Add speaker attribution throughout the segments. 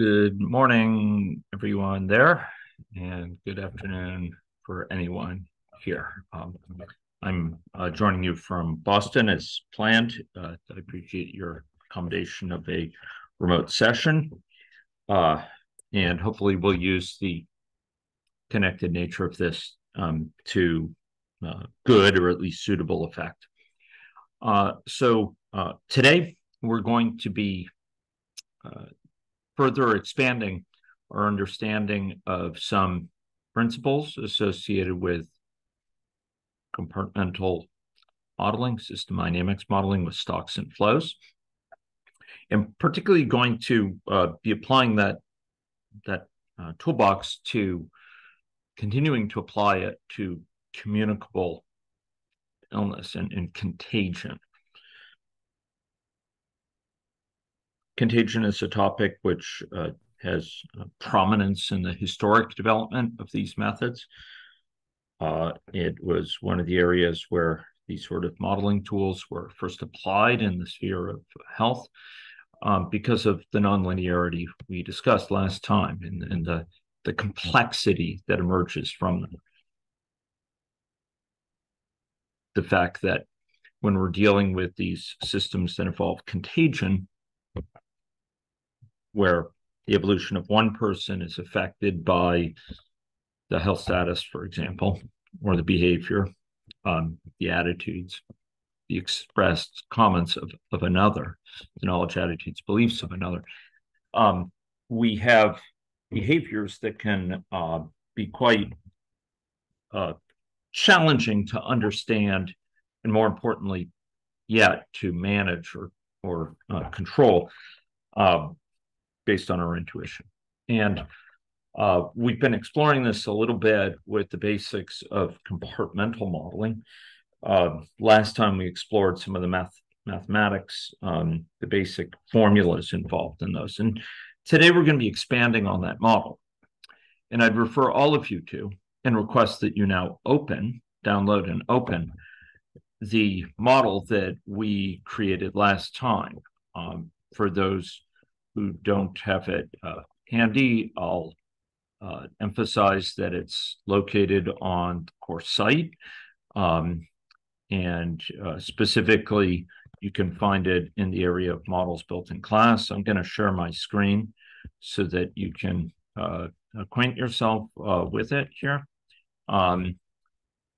Speaker 1: Good morning, everyone there, and good afternoon for anyone here. Um, I'm uh, joining you from Boston as planned. Uh, I appreciate your accommodation of a remote session. Uh, and hopefully we'll use the connected nature of this um, to uh, good or at least suitable effect. Uh, so uh, today we're going to be further expanding our understanding of some principles associated with compartmental modeling, system dynamics modeling with stocks and flows, and particularly going to uh, be applying that that uh, toolbox to continuing to apply it to communicable illness and, and contagion. Contagion is a topic which uh, has uh, prominence in the historic development of these methods. Uh, it was one of the areas where these sort of modeling tools were first applied in the sphere of health um, because of the nonlinearity we discussed last time and, and the, the complexity that emerges from them. The fact that when we're dealing with these systems that involve contagion, where the evolution of one person is affected by the health status, for example, or the behavior, um, the attitudes, the expressed comments of, of another, the knowledge, attitudes, beliefs of another. Um, we have behaviors that can uh, be quite uh, challenging to understand, and more importantly, yet to manage or or uh, control. Um, based on our intuition. And uh, we've been exploring this a little bit with the basics of compartmental modeling. Uh, last time we explored some of the math mathematics, um, the basic formulas involved in those. And today we're going to be expanding on that model. And I'd refer all of you to and request that you now open, download and open the model that we created last time um, for those who don't have it uh, handy, I'll uh, emphasize that it's located on the course site. Um, and uh, specifically, you can find it in the area of models built in class. I'm going to share my screen so that you can uh, acquaint yourself uh, with it here. Um,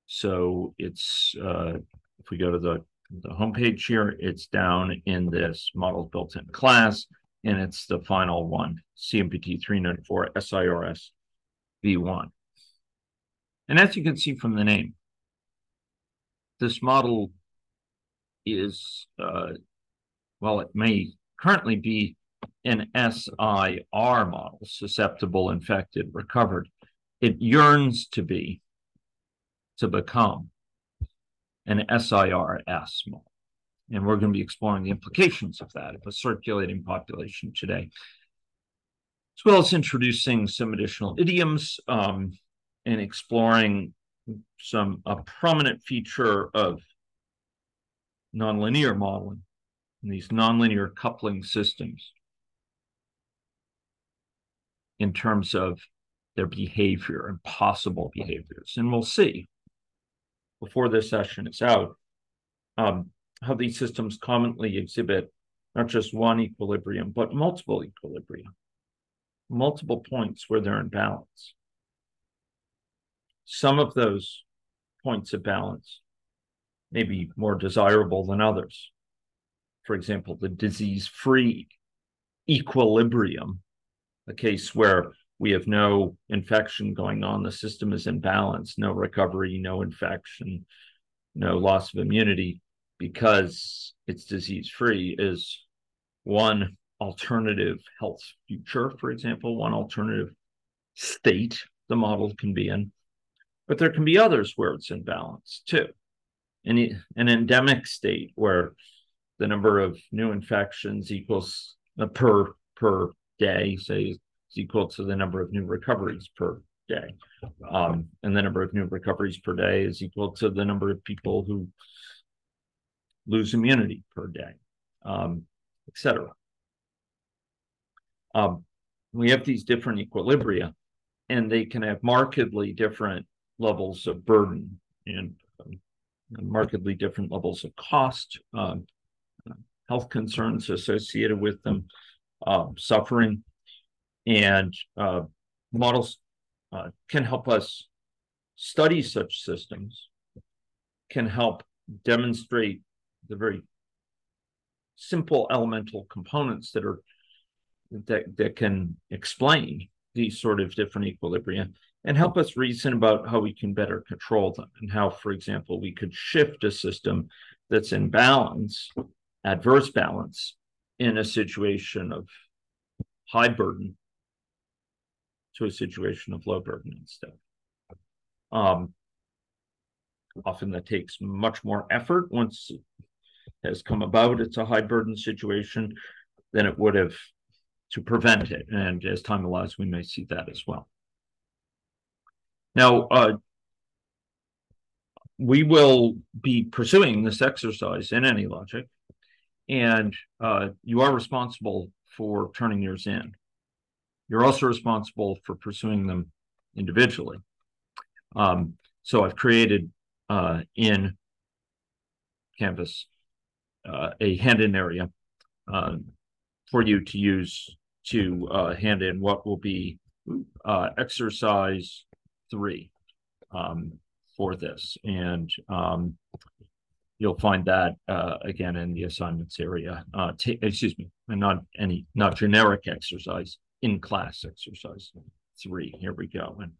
Speaker 1: so it's, uh, if we go to the, the homepage here, it's down in this models built in class and it's the final one, CMPT 394 SIRS V1. And as you can see from the name, this model is, uh, well, it may currently be an SIR model, susceptible, infected, recovered. It yearns to be, to become an SIRS model. And we're going to be exploring the implications of that of a circulating population today, as well as introducing some additional idioms um, and exploring some a prominent feature of nonlinear modeling and these nonlinear coupling systems in terms of their behavior and possible behaviors. And we'll see before this session is out um, how these systems commonly exhibit not just one equilibrium, but multiple equilibria, multiple points where they're in balance. Some of those points of balance may be more desirable than others. For example, the disease free equilibrium, a case where we have no infection going on, the system is in balance, no recovery, no infection, no loss of immunity because it's disease free is one alternative health future, for example, one alternative state the model can be in. But there can be others where it's in balance too. An, an endemic state where the number of new infections equals uh, per per day, say, is equal to the number of new recoveries per day. Um, and the number of new recoveries per day is equal to the number of people who lose immunity per day, um, etc. Um, we have these different equilibria, and they can have markedly different levels of burden and um, markedly different levels of cost, um, health concerns associated with them, uh, suffering, and uh, models uh, can help us study such systems, can help demonstrate the very simple elemental components that are that that can explain these sort of different equilibria and help us reason about how we can better control them and how, for example, we could shift a system that's in balance, adverse balance, in a situation of high burden to a situation of low burden instead. Um, often that takes much more effort once has come about. It's a high burden situation than it would have to prevent it. And as time allows, we may see that as well. Now, uh, we will be pursuing this exercise in AnyLogic, and uh, you are responsible for turning yours in. You're also responsible for pursuing them individually. Um, so I've created uh, in Canvas a hand-in area uh, for you to use to uh, hand in what will be uh, exercise three um, for this. And um, you'll find that uh, again in the assignments area. Uh, excuse me, and not any, not generic exercise, in class exercise three. Here we go. And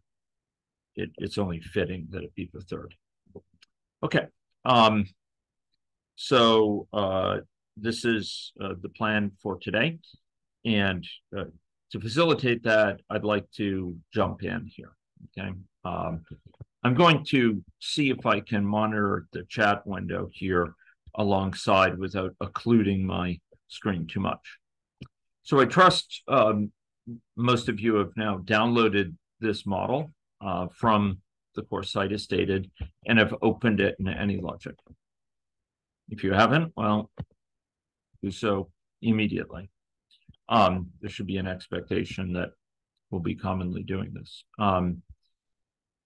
Speaker 1: it, it's only fitting that it be the third. Okay. Um, so uh, this is uh, the plan for today. And uh, to facilitate that, I'd like to jump in here. Okay. Um, I'm going to see if I can monitor the chat window here alongside without occluding my screen too much. So I trust um, most of you have now downloaded this model uh, from the course site as stated and have opened it in AnyLogic. If you haven't, well, do so immediately. Um, there should be an expectation that we'll be commonly doing this. Um,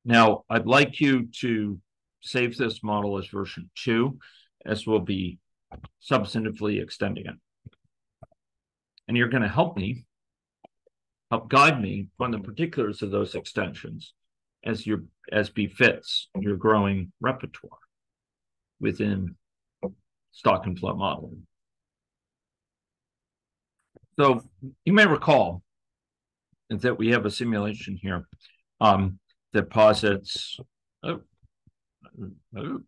Speaker 1: now, I'd like you to save this model as version two, as we'll be substantively extending it. And you're going to help me, help guide me on the particulars of those extensions as your as befits your growing repertoire within stock and flow modeling. So you may recall that we have a simulation here um, that posits. Oh, oh,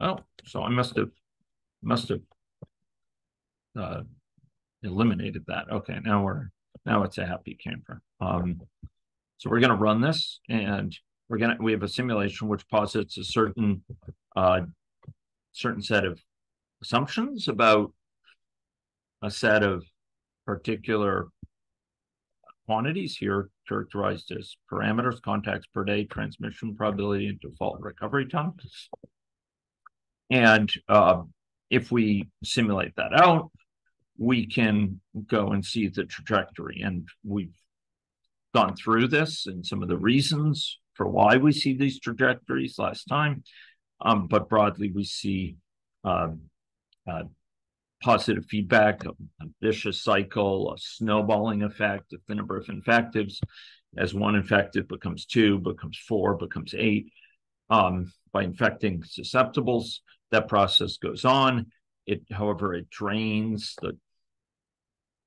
Speaker 1: oh, so I must have must have uh, eliminated that. Okay, now we're now it's a happy camper. Um, so we're going to run this, and we're going to we have a simulation which posits a certain uh, certain set of assumptions about a set of particular quantities here characterized as parameters, contacts per day, transmission probability, and default recovery time. And uh, if we simulate that out, we can go and see the trajectory. And we've gone through this and some of the reasons for why we see these trajectories last time. Um, but broadly, we see um, uh, positive feedback, a, vicious cycle, a snowballing effect of the number of infectives. As one infective becomes two, becomes four, becomes eight. Um, by infecting susceptibles, that process goes on. It, however, it drains the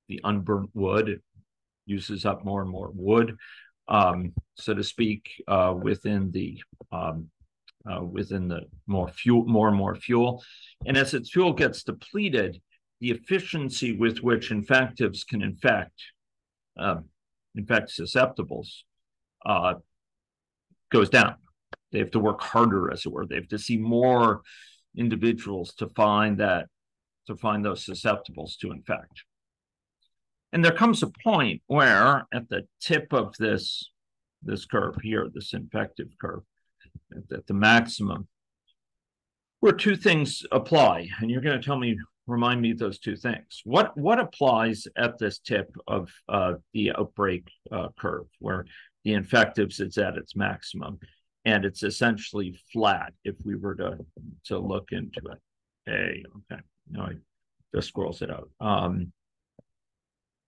Speaker 1: the unburnt wood. It uses up more and more wood, um, so to speak, uh, within the um, uh, within the more fuel, more and more fuel. And as its fuel gets depleted, the efficiency with which infectives can infect, uh, infect susceptibles, uh, goes down. They have to work harder, as it were. They have to see more individuals to find that, to find those susceptibles to infect. And there comes a point where, at the tip of this this curve here, this infective curve, at the maximum, where two things apply. And you're going to tell me remind me those two things. What what applies at this tip of uh, the outbreak uh, curve, where the infectives is at its maximum, and it's essentially flat if we were to to look into it. Hey, okay, no, I just scrolls it out. Um,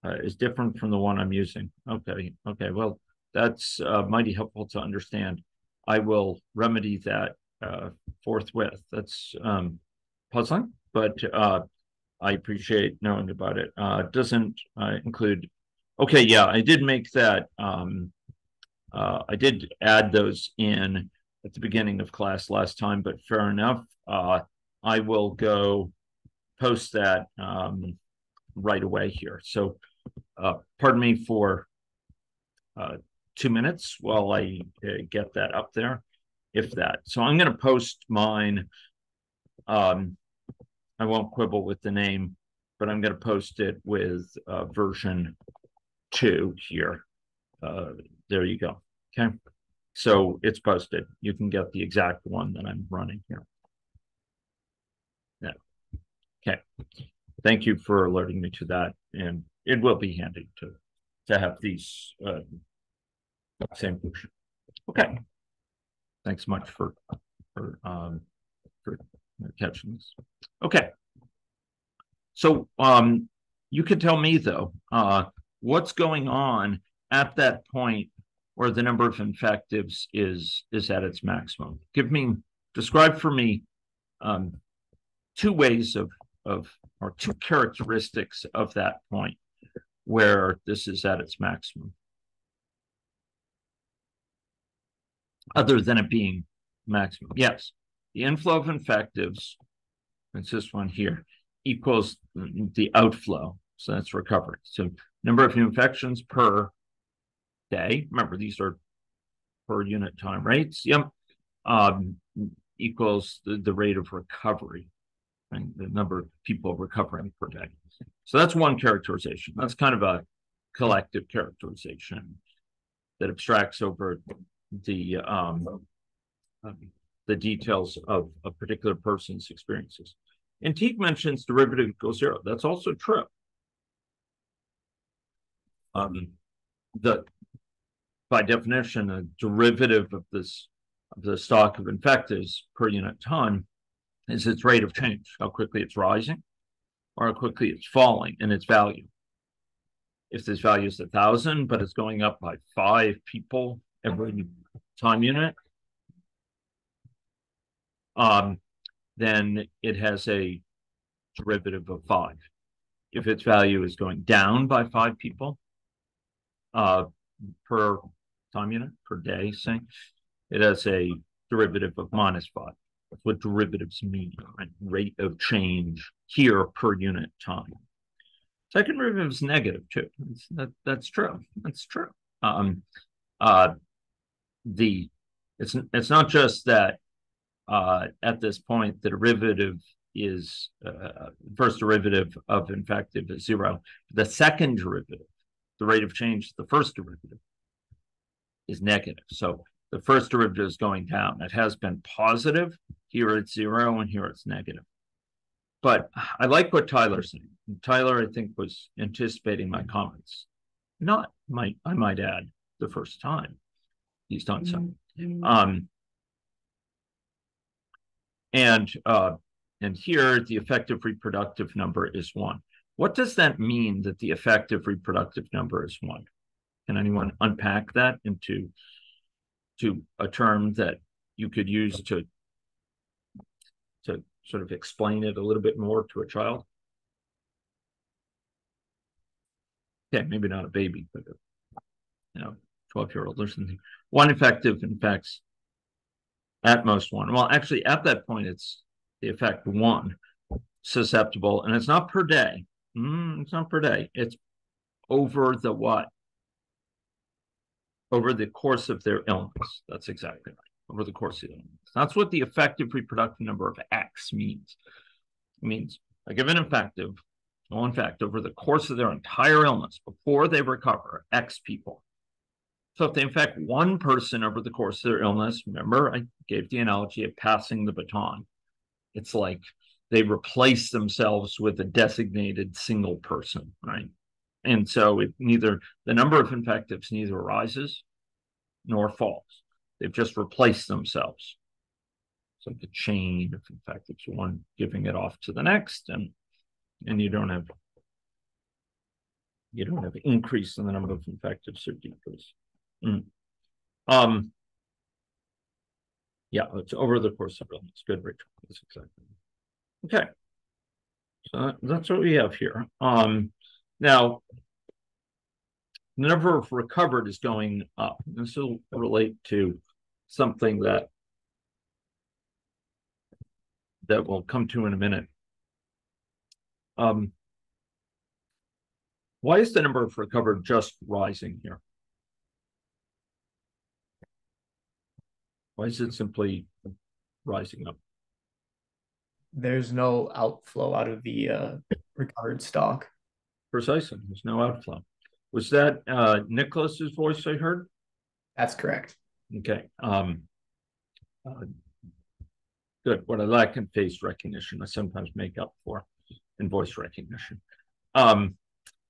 Speaker 1: uh, is different from the one I'm using. Okay, okay, well, that's uh, mighty helpful to understand. I will remedy that uh, forthwith. That's um, puzzling, but uh, I appreciate knowing about it. Uh, doesn't uh, include. Okay, yeah, I did make that. Um, uh, I did add those in at the beginning of class last time, but fair enough. Uh, I will go post that um, right away here. So, pardon me for two minutes while I uh, get that up there, if that. So I'm going to post mine. Um, I won't quibble with the name, but I'm going to post it with uh, version two here. Uh, there you go. Okay. So it's posted. You can get the exact one that I'm running here. Yeah. Okay. Thank you for alerting me to that. And it will be handy to to have these uh, same function. Okay. Thanks much for for um for catching this. Okay. So um you could tell me though, uh what's going on at that point where the number of infectives is is at its maximum. Give me describe for me um two ways of of or two characteristics of that point where this is at its maximum. Other than it being maximum. Yes, the inflow of infectives, it's this one here, equals the outflow. So that's recovery. So number of infections per day. Remember, these are per unit time rates. Yep. Um, equals the, the rate of recovery and the number of people recovering per day. So that's one characterization. That's kind of a collective characterization that abstracts over the um, the details of a particular person's experiences. And Teague mentions derivative goes zero. That's also true. Um, the by definition, a derivative of this of the stock of infectives per unit time is its rate of change, how quickly it's rising or how quickly it's falling in its value. If this value is a thousand, but it's going up by five people every time unit, um, then it has a derivative of five. If its value is going down by five people uh, per time unit, per day, say, it has a derivative of minus five. That's what derivatives mean, right? Rate of change here per unit time. Second derivative is negative too. That, that's true. That's true. Um, uh, the it's it's not just that uh, at this point the derivative is uh, first derivative of infective is zero. The second derivative, the rate of change, the first derivative is negative. So the first derivative is going down. It has been positive. Here it's zero and here it's negative. But I like what Tyler's saying. Tyler, I think, was anticipating my comments. Not, my, I might add, the first time he's done so. Mm-hmm. Um, and uh, and here the effective reproductive number is one. What does that mean that the effective reproductive number is one? Can anyone unpack that into to a term that you could use to to sort of explain it a little bit more to a child? Yeah, maybe not a baby, but a, you know, 12 year old or something. One effective infects at most one. Well, actually, at that point, it's the effect one susceptible, and it's not per day. Mm, it's not per day. It's over the what? over the course of their illness. That's exactly right. Over the course of the illness. That's what the effective reproductive number of X means. It means a given infective will infect over the course of their entire illness before they recover X people. So if they infect one person over the course of their illness, remember I gave the analogy of passing the baton. It's like they replace themselves with a designated single person, right? And so it neither the number of infectives neither rises nor falls. They've just replaced themselves. It's like a chain of infectives, one giving it off to the next, and and you don't have you don't have increase in the number of infectives or decrease. Mm. Um, yeah, it's over the course of illness. Good, Rachel. That's exactly. Okay. So that's what we have here. Um, now, the number of recovered is going up. This will relate to something that that we'll come to in a minute. Um, why is the number of recovered just rising here? Why is it simply rising up?
Speaker 2: There's no outflow out of the uh, recovered stock.
Speaker 1: Precisely. There's no outflow. Was that uh, Nicholas's voice I heard?
Speaker 2: That's correct.
Speaker 1: Okay. Um, uh, good. What I lack in face recognition, I sometimes make up for in voice recognition. Um,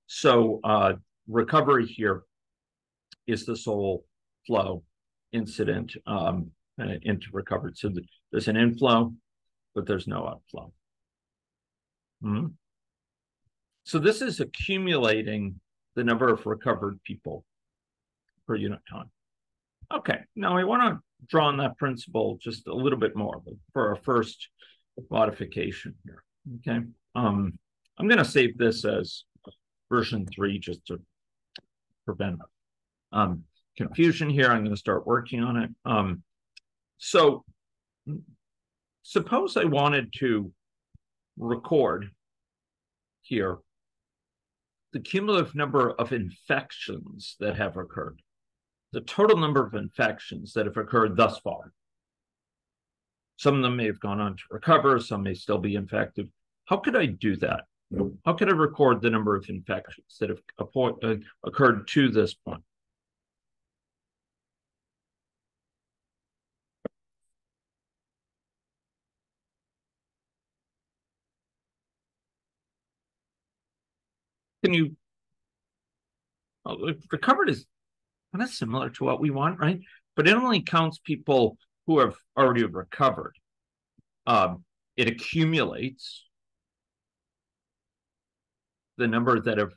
Speaker 1: so uh, recovery here is the sole flow incident um, uh, into recovered. So there's an inflow, but there's no outflow. Mm-hmm. So this is accumulating the number of recovered people per unit time. Okay, now I want to draw on that principle just a little bit more for our first modification here. Okay, um, I'm going to save this as version three just to prevent um, confusion here. I'm going to start working on it. Um, so suppose I wanted to record here the cumulative number of infections that have occurred, the total number of infections that have occurred thus far. Some of them may have gone on to recover, some may still be infected. How could I do that? How could I record the number of infections that have uh, occurred to this point? Can you? Well, recovered is kind of similar to what we want, right? But it only counts people who have already recovered. Um, it accumulates the number that have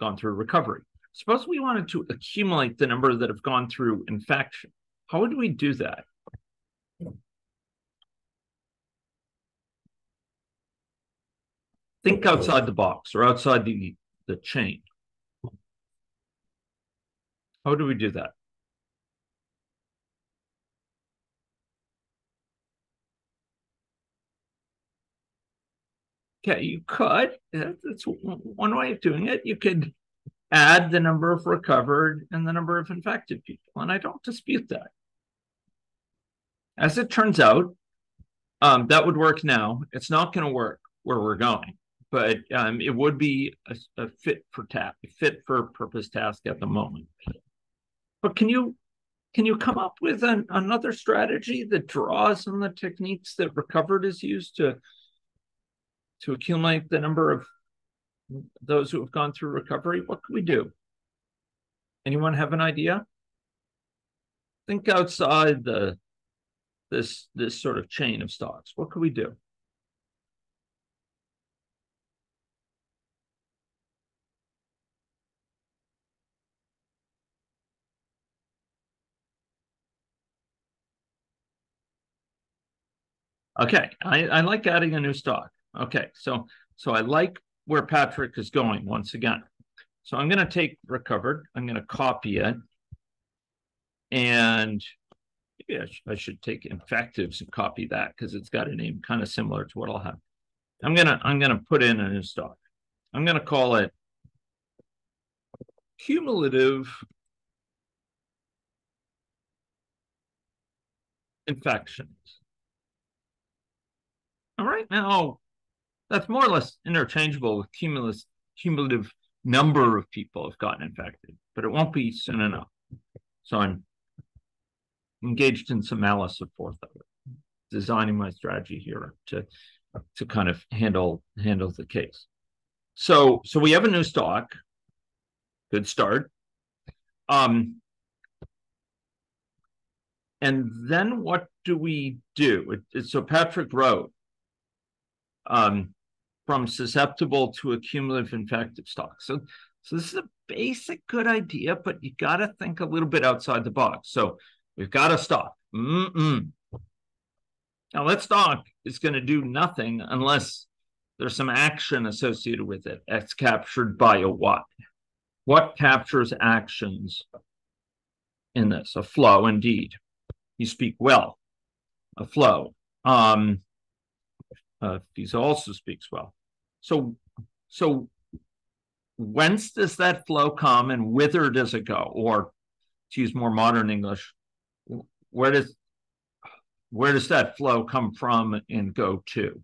Speaker 1: gone through recovery. Suppose we wanted to accumulate the number that have gone through infection. How would we do that? Think outside the box or outside the, the chain. How do we do that? Okay, you could. That's one way of doing it. You could add the number of recovered and the number of infected people, and I don't dispute that. As it turns out, um, that would work now. It's not going to work where we're going, but um, it would be a, a fit for tap, fit for purpose task at the moment. But can you can you come up with an, another strategy that draws on the techniques that recovered is used to to accumulate the number of those who have gone through recovery, what could we do? Anyone have an idea? Think outside the this this sort of chain of stocks. What could we do? Okay, I, I like adding a new stock. Okay, so so I like where Patrick is going once again. So I'm going to take recovered. I'm going to copy it, and sh I should take infectives and copy that because it's got a name kind of similar to what I'll have. I'm gonna I'm gonna put in a new stock. I'm gonna call it cumulative infections. Right, now that's more or less interchangeable with cumulative, cumulative number of people have gotten infected, but it won't be soon enough. So I'm engaged in some malice of forethought, designing my strategy here to to kind of handle handle the case. So so we have a new stock. Good start. Um, and then what do we do? It, it, so Patrick wrote, um, from susceptible to a cumulative infective stock. So, so this is a basic good idea, but you got to think a little bit outside the box. So we've got a stock. Mm-mm. Now that stock is going to do nothing unless there's some action associated with it. It's captured by a what? What captures actions in this? A flow, indeed you speak well, a flow. Um, uh, he also speaks well. So, so whence does that flow come, and whither does it go? Or, to use more modern English, where does where does that flow come from and go to?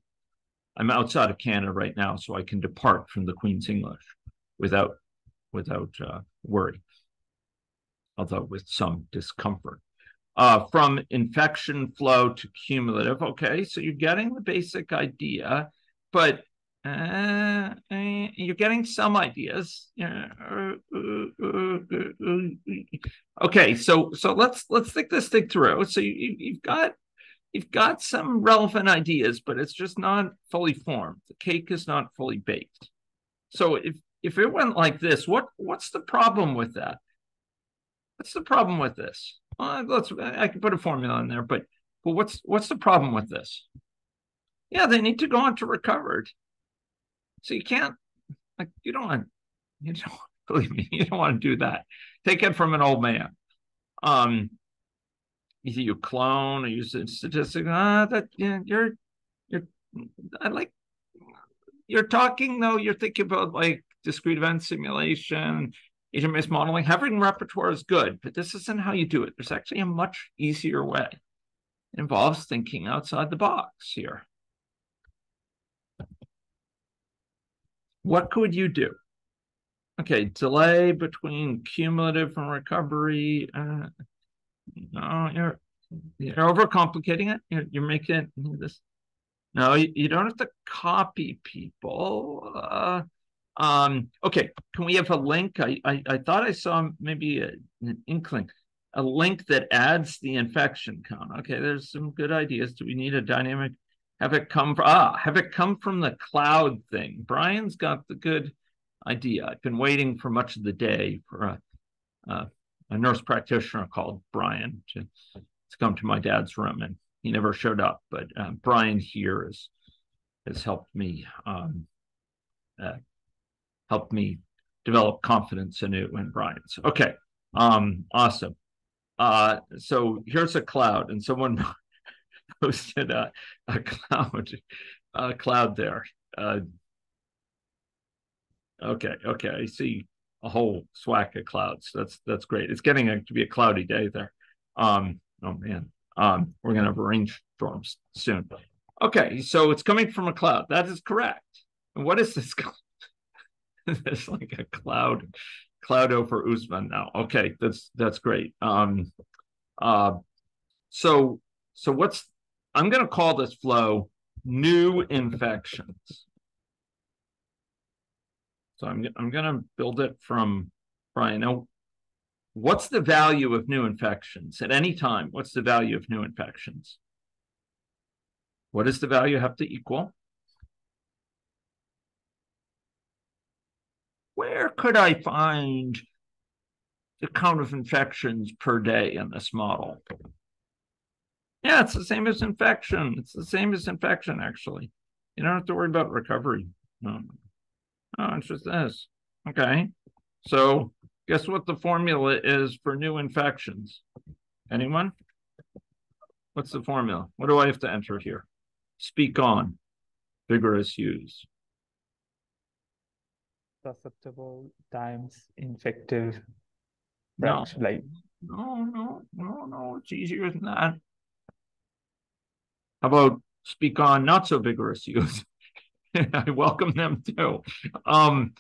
Speaker 1: I'm outside of Canada right now, so I can depart from the Queen's English without without uh, worry, although with some discomfort uh, from infection flow to cumulative. Okay, so you're getting the basic idea, but uh, uh you're getting some ideas. Okay, so so let's let's think this thing through. So you, you've got you've got some relevant ideas, but it's just not fully formed. The cake is not fully baked. So if if it went like this, what what's the problem with that? What's the problem with this? Well, let's I can put a formula in there, but but what's what's the problem with this? Yeah, they need to go on to recovered. So you can't like you don't want you don't believe me, you don't want to do that. Take it from an old man. Um either you clone or use a statistic. Ah, that yeah, you're you're I like you're talking though, you're thinking about like discrete event simulation, agent-based modeling, having repertoire is good, but this isn't how you do it. There's actually a much easier way. It involves thinking outside the box here. What could you do? Okay, delay between cumulative and recovery. Uh, no, you're you're overcomplicating it. You're, you're making this. No, you, you, don't have to copy people. Uh, um, okay, can we have a link? I, I, I thought I saw maybe a, an inkling, a link that adds the infection count. Okay, there's some good ideas. Do we need a dynamic? Have it come from ah, have it come from the cloud thing? Brian's got the good idea. I've been waiting for much of the day for a a, nurse practitioner called Brian to, to come to my dad's room, and he never showed up. But uh, Brian here has has helped me um, uh, helped me develop confidence in it when Brian's. Okay. Um, awesome. Uh, so here's a cloud, and someone posted a, a cloud, a cloud there. Uh, okay, okay, I see a whole swack of clouds. That's that's great. It's getting a, to be a cloudy day there. Um, oh man, um, we're gonna have rainstorms soon. Okay, so it's coming from a cloud. That is correct. And what is this cloud? It's like a cloud cloud over Usman now. Okay, that's that's great. Um uh so so what's I'm gonna call this flow new infections. So I'm I'm gonna build it from Brian. Now, what's the value of new infections at any time? What's the value of new infections? What does the value have to equal? Where could I find the count of infections per day in this model? Yeah, it's the same as infection. It's the same as infection, actually. You don't have to worry about recovery. No. Oh, it's just this. Okay. So guess what the formula is for new infections? Anyone? What's the formula? What do I have to enter here? Speak on. Vigorous use
Speaker 3: susceptible times infective
Speaker 1: no.
Speaker 3: like
Speaker 1: no no no no it's easier than that how about speak on not so vigorous use i welcome them too um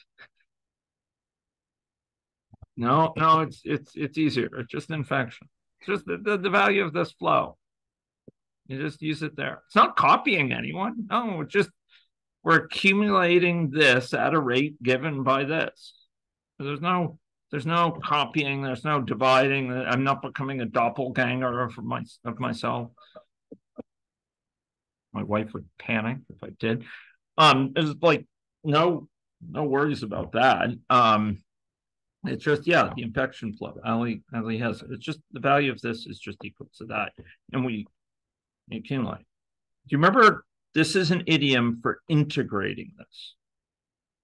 Speaker 1: no no it's it's it's easier it's just infection it's just the, the, the value of this flow You just use it there. It's not copying anyone. No, it's just we're accumulating this at a rate given by this. There's no there's no copying, there's no dividing. I'm not becoming a doppelganger of my of myself. My wife would panic if I did. Um, it's like no no worries about that. Um, it's just yeah, the infection flow. Ali Ali has it's just the value of this is just equal to that, and we accumulate. Do you remember this is an idiom for integrating this?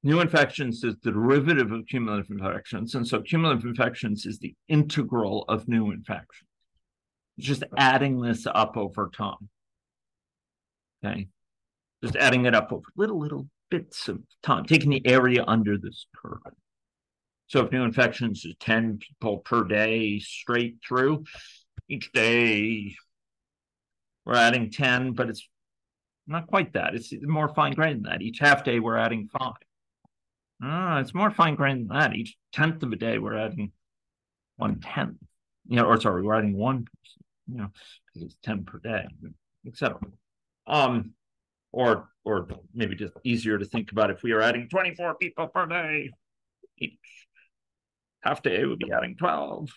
Speaker 1: New infections is the derivative of cumulative infections. And so cumulative infections is the integral of new infections. It's just adding this up over time. Okay. Just adding it up over little, little bits of time, taking the area under this curve. So if new infections is 10 people per day straight through, each day we're adding 10, but it's not quite that. It's more fine grained than that. Each half day we're adding five. Ah, it's more fine grained than that. Each tenth of a day, we're adding one tenth. You know, or sorry, we're adding one. You know, because it's ten per day, etc. Um, or or maybe just easier to think about if we are adding twenty four people per day, each half day would be adding twelve.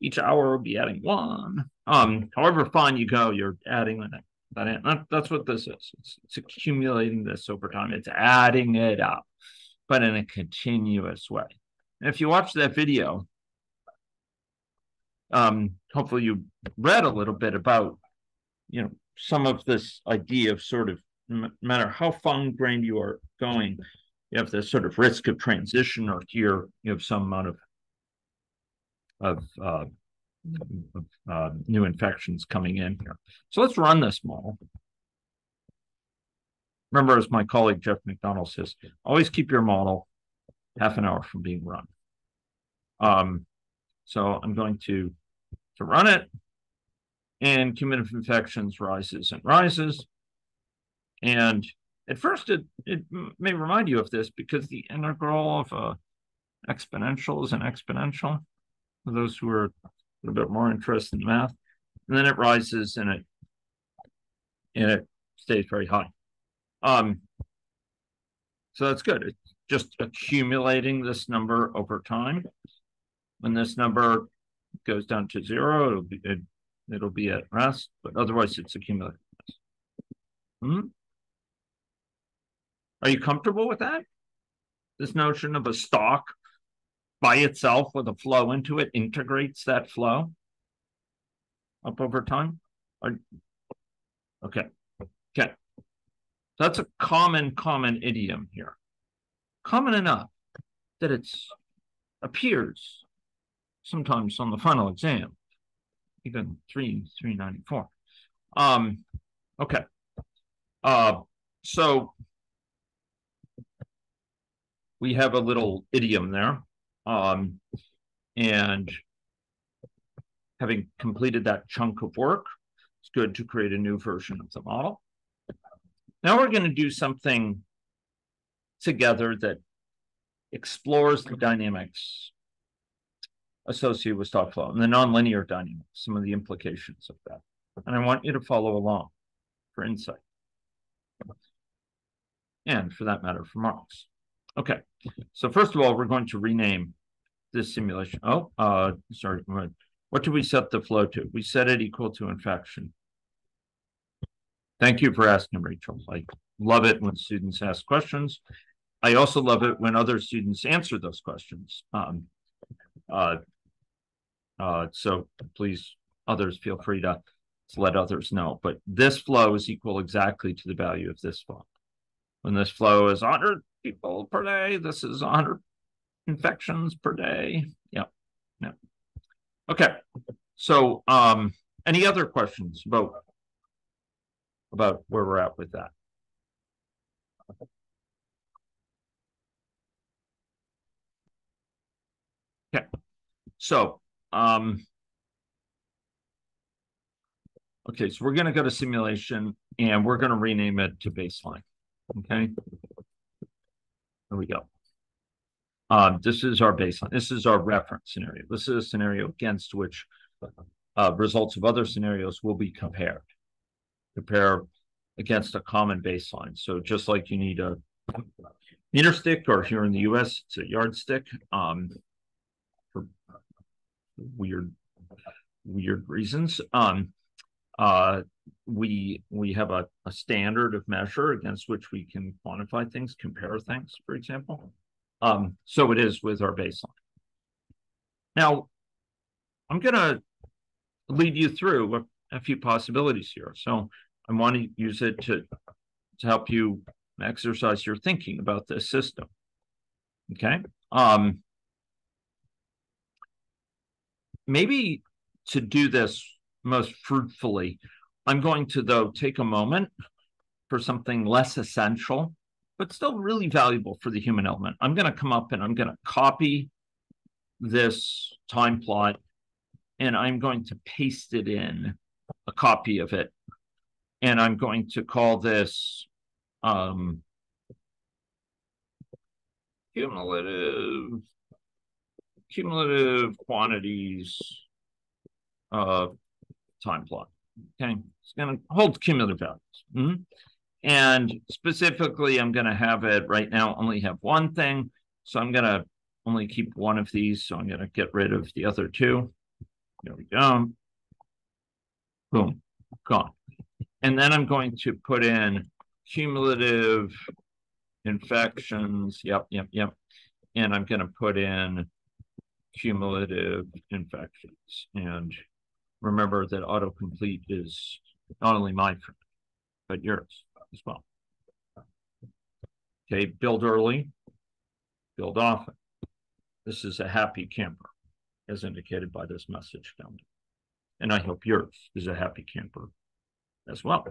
Speaker 1: Each hour would be adding one. Um, however fine you go, you're adding that. That, that's what this is. It's, it's accumulating this over time. It's adding it up but in a continuous way. And if you watch that video, um, hopefully you read a little bit about, you know, some of this idea of sort of no matter how fine grained you are going, you have this sort of risk of transition, or here you have some amount of of, uh, of uh, new infections coming in here. So let's run this model remember, as my colleague Jeff McDonald says, always keep your model half an hour from being run. Um, so I'm going to to run it, and cumulative infections rises and rises. And at first, it it may remind you of this because the integral of a exponential is an exponential. For those who are a little bit more interest in math, and then it rises and it and it stays very high. Um, so that's good. It's just accumulating this number over time. When this number goes down to zero, it'll be it, it'll be at rest, but otherwise it's accumulating. Hmm? Are you comfortable with that? This notion of a stock by itself with a flow into it integrates that flow up over time? Are, okay. Okay. That's a common, common idiom here. Common enough that it appears sometimes on the final exam, even 3, 394. Um, okay. Uh, so we have a little idiom there. Um, and having completed that chunk of work, it's good to create a new version of the model. Now we're going to do something together that explores the dynamics associated with stock flow and the nonlinear dynamics, some of the implications of that. And I want you to follow along for insight. And for that matter, for marks. Okay, so first of all, we're going to rename this simulation. Oh, uh, sorry, what do we set the flow to? We set it equal to infection. Thank you for asking, Rachel. I love it when students ask questions. I also love it when other students answer those questions. Um, uh, uh, so please, others feel free to, to let others know. But this flow is equal exactly to the value of this flow. When this flow is 100 people per day, this is 100 infections per day. Yep. Yep. Okay. So um, any other questions about about where we're at with that. Okay, so um, okay, so we're going to go to simulation and we're going to rename it to baseline. Okay, there we go. Um, this is our baseline. This is our reference scenario. This is a scenario against which uh, results of other scenarios will be compared. compare against a common baseline. So just like you need a meter stick, or here in the US, it's a yardstick. Um, for weird, weird reasons. Um, uh, we we have a, a standard of measure against which we can quantify things, compare things, for example. Um, so it is with our baseline. Now, I'm going to lead you through a, a, few possibilities here. So I want to use it to, to help you exercise your thinking about this system. Okay. Um, maybe to do this most fruitfully, I'm going to, though, take a moment for something less essential, but still really valuable for the human element. I'm going to come up and I'm going to copy this time plot and I'm going to paste it in a copy of it. And I'm going to call this um, cumulative cumulative quantities uh, time plot. Okay, it's going to hold cumulative values. Mm -hmm. And specifically, I'm going to have it right now only have one thing. So I'm going to only keep one of these. So I'm going to get rid of the other two. There we go. Boom, gone. And then I'm going to put in cumulative infections. Yep, yep, yep. And I'm going to put in cumulative infections. And remember that autocomplete is not only my friend, but yours as well. Okay, build early, build often. This is a happy camper, as indicated by this message found. And I hope yours is a happy camper as well.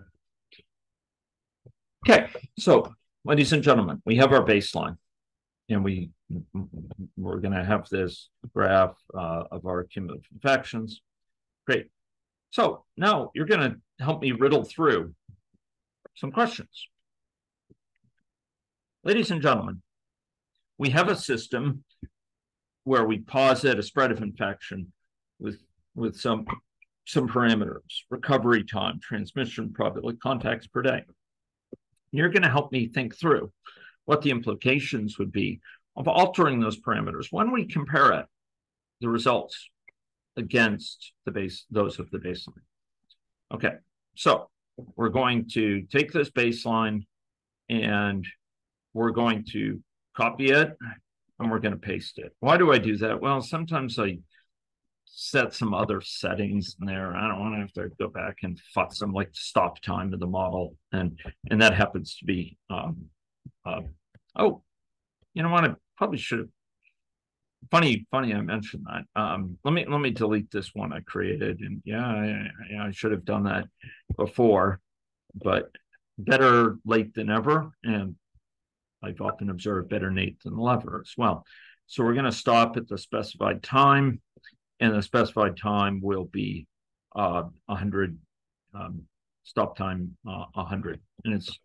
Speaker 1: Okay, so ladies and gentlemen, we have our baseline and we we're going to have this graph uh, of our cumulative infections. Great. So now you're going to help me riddle through some questions. Ladies and gentlemen, we have a system where we pause at a spread of infection with with some some parameters, recovery time, transmission probability, contacts per day. You're going to help me think through what the implications would be of altering those parameters when we compare it, the results against the base, those of the baseline. Okay, so we're going to take this baseline and we're going to copy it and we're going to paste it. Why do I do that? Well, sometimes I set some other settings in there. I don't want to have to go back and futz them like stop time of the model. And and that happens to be um, uh, oh, you know what? I probably should have funny funny i mentioned that um let me let me delete this one i created and yeah I, I should have done that before but better late than ever and i've often observed better late than never as well so we're going to stop at the specified time and the specified time will be uh 100 um, stop time uh, 100 and it's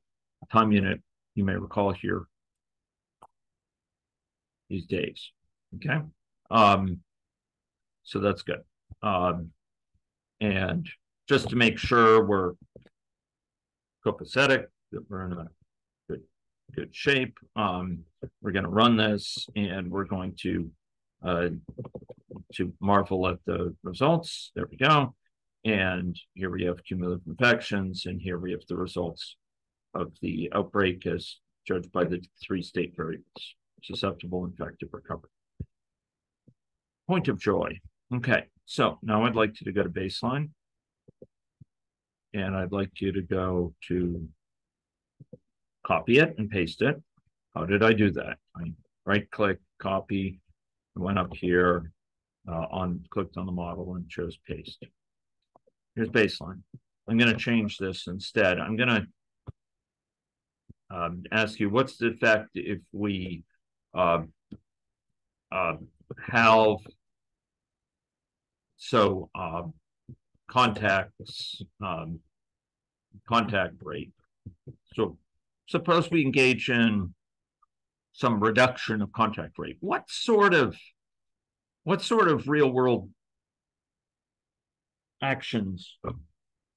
Speaker 1: time unit you may recall here these days. Okay. Um, so that's good. Um, and just to make sure we're copacetic, that we're in a good, good shape, um, we're going to run this and we're going to uh, to marvel at the results. There we go. And here we have cumulative infections, and here we have the results of the outbreak as judged by the three state variables susceptible infected, recovery. Point of joy. Okay, so now I'd like you to go to baseline. And I'd like you to go to copy it and paste it. How did I do that? I right click, copy, went up here uh, on, clicked on the model and chose paste. Here's baseline. I'm going to change this instead. I'm going to um, ask you what's the effect if we uh, uh, have so uh, contacts um, contact rate. So suppose we engage in some reduction of contact rate. What sort of what sort of real world actions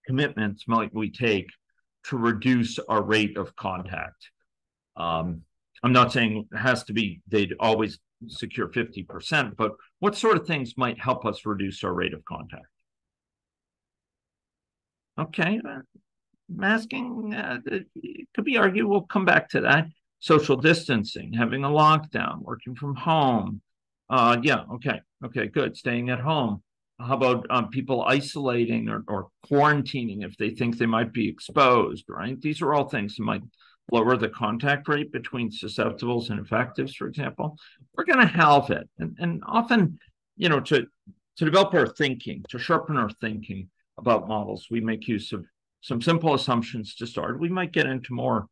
Speaker 1: commitments might we take to reduce our rate of contact. Um, I'm not saying it has to be they'd always secure 50%, but what sort of things might help us reduce our rate of contact? Okay, uh, masking uh, it could be argued. We'll come back to that. Social distancing, having a lockdown, working from home. Uh, yeah, okay, okay, good. Staying at home. How about um, people isolating or, or quarantining if they think they might be exposed, right? These are all things that might lower the contact rate between susceptibles and infectives, for example. We're going to halve it. And, and often, you know, to, to develop our thinking, to sharpen our thinking about models, we make use of some simple assumptions to start. We might get into more,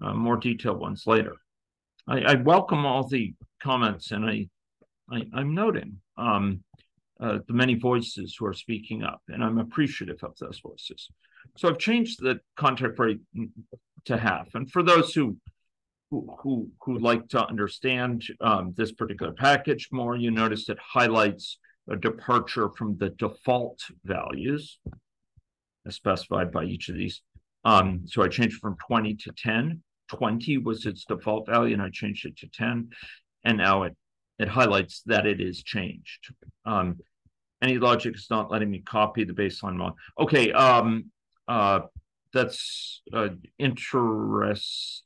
Speaker 1: uh, more detailed ones later. I, I, welcome all the comments and I, I, am noting um, uh, the many voices who are speaking up, and I'm appreciative of those voices. So I've changed the contact rate to halve. And for those who who who, like to understand um, this particular package more, you notice it highlights a departure from the default values as specified by each of these. Um, so I changed from 20 to 10. 20 was its default value, and I changed it to 10. And now it it highlights that it is changed. Um, AnyLogic is not letting me copy the baseline model. Okay, um, uh, that's uh, interesting.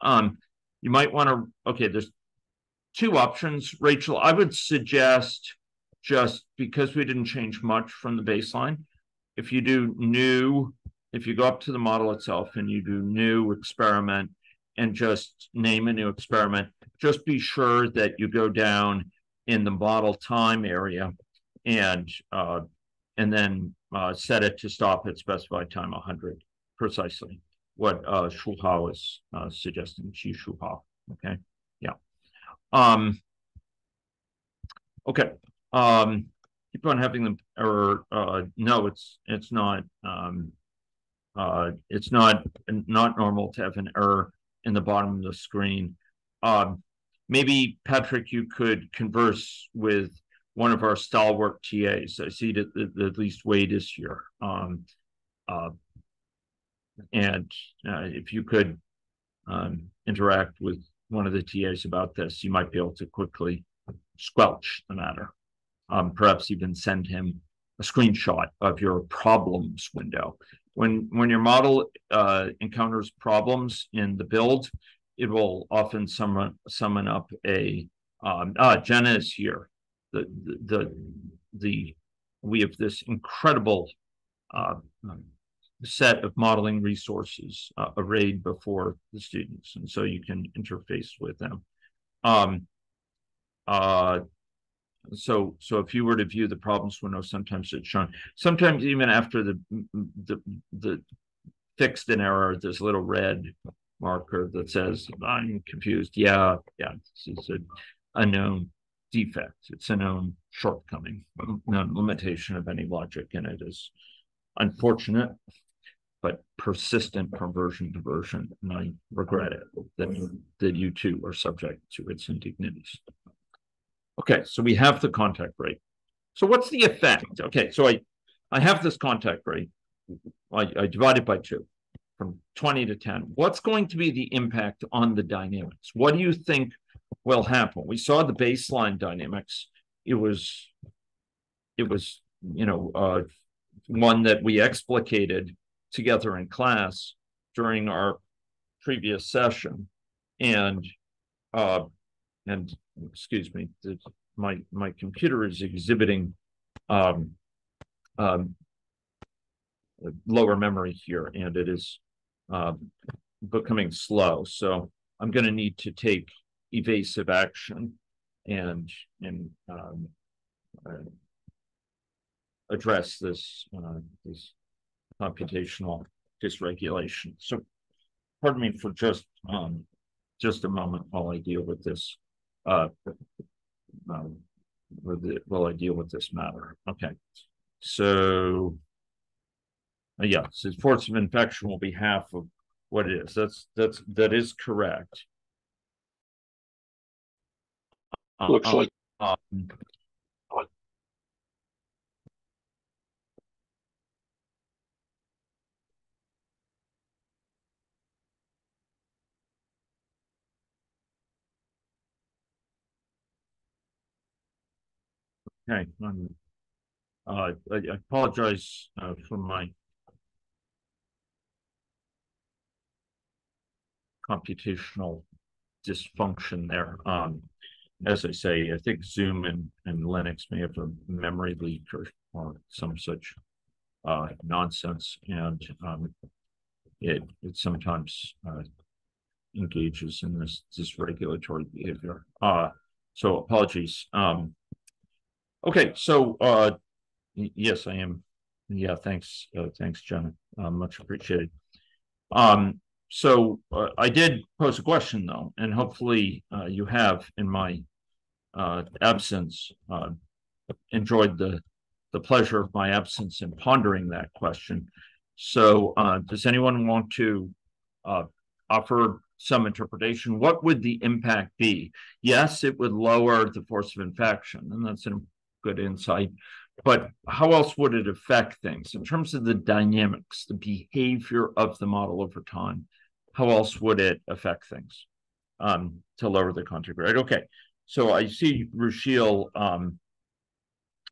Speaker 1: Um, you might want to, okay, there's two options. Rachel, I would suggest just because we didn't change much from the baseline, if you do new, if you go up to the model itself and you do new experiment and just name a new experiment, just be sure that you go down in the model time area and uh, and then uh, set it to stop at specified time 100 precisely what uh, is uh, suggesting. Xi Shuhao. Okay. Yeah. Um, okay. Um, keep on having them error. Uh, no, it's it's not. Um, uh, it's not not normal to have an error in the bottom of the screen. Um, maybe Patrick, you could converse with one of our stalwart TAs. I see that at least way this year. Um, uh, and uh, if you could um, interact with one of the TAs about this, you might be able to quickly squelch the matter. Um, perhaps even send him a screenshot of your problems window. When when your model uh, encounters problems in the build, it will often summon summon up a um, ah Jenna is here the the the we have this incredible uh, set of modeling resources uh, arrayed before the students, and so you can interface with them. Um, uh, so so if you were to view the problems window, sometimes it's shown. Sometimes even after the the the fixed an error, there's a little red marker that says I'm confused. Yeah, yeah, this is a, a known defect. It's a known shortcoming, known limitation of AnyLogic and it is unfortunate, but persistent from version to version. And I regret it that, that you too are subject to its indignities. Okay, so we have the contact rate. So what's the effect? Okay, so I, I have this contact rate. I, I divide it by two from 20 to 10. What's going to be the impact on the dynamics? What do you think will happen. We saw the baseline dynamics. It was, it was, you know, uh, one that we explicated together in class during our previous session, and uh, and excuse me, my my computer is exhibiting um, um, lower memory here, and it is uh, becoming slow. So I'm going to need to take evasive action and and um, uh, address this uh, this computational dysregulation. So, pardon me for just um, just a moment while I deal with this. Uh, um, while I deal with this matter. Okay, so uh, yeah, so force of infection will be half of what it is. That's that's that is correct.
Speaker 4: Uh, Looks
Speaker 1: uh,
Speaker 4: like
Speaker 1: um, Okay, uh, I, I apologize uh, for my computational dysfunction there. Um, as I say, I think Zoom and, and Linux may have a memory leak or, or some such uh, nonsense, and um, it it sometimes uh, engages in this dysregulatory behavior. Uh, so apologies. Um, okay, so uh, yes, I am. Yeah, thanks, uh, thanks, Jenna. Uh, much appreciated. Um, so uh, I did pose a question though, and hopefully uh, you have in my uh, absence uh, enjoyed the the pleasure of my absence in pondering that question. So uh, does anyone want to uh, offer some interpretation? What would the impact be? Yes, it would lower the force of infection, and that's a good insight. But how else would it affect things in terms of the dynamics, the behavior of the model over time? How else would it affect things um, to lower the contact rate? Okay, so I see Rushil um,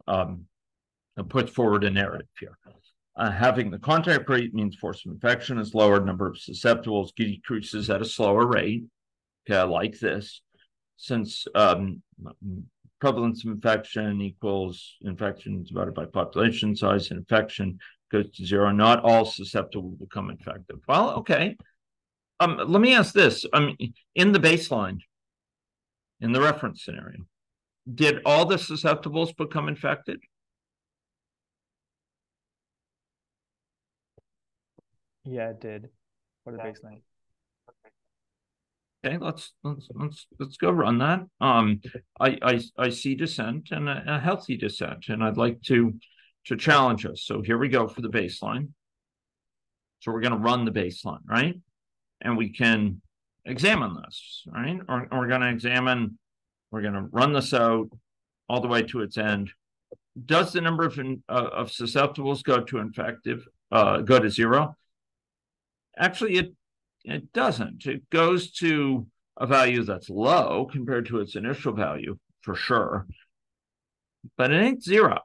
Speaker 1: um, puts forward a narrative here. Uh, having the contact rate means force of infection is lowered, number of susceptibles decreases at a slower rate. Okay, I like this. Since um, prevalence of infection equals infection divided by population size, and infection goes to zero, not all susceptible become infected. Well, okay. Um, let me ask this. I mean, in the baseline, in the reference scenario, did all the susceptibles become infected?
Speaker 3: Yeah, it did for the baseline.
Speaker 1: Okay, let's let's let's let's go run that. Um, I I I see dissent and a, a healthy dissent, and I'd like to to challenge us. So here we go for the baseline. So we're going to run the baseline, right? And we can examine this, right? Or, or we're going to examine. We're going to run this out all the way to its end. Does the number of uh, of susceptibles go to infective uh, go to zero? Actually, it it doesn't. It goes to a value that's low compared to its initial value for sure, but it ain't zero.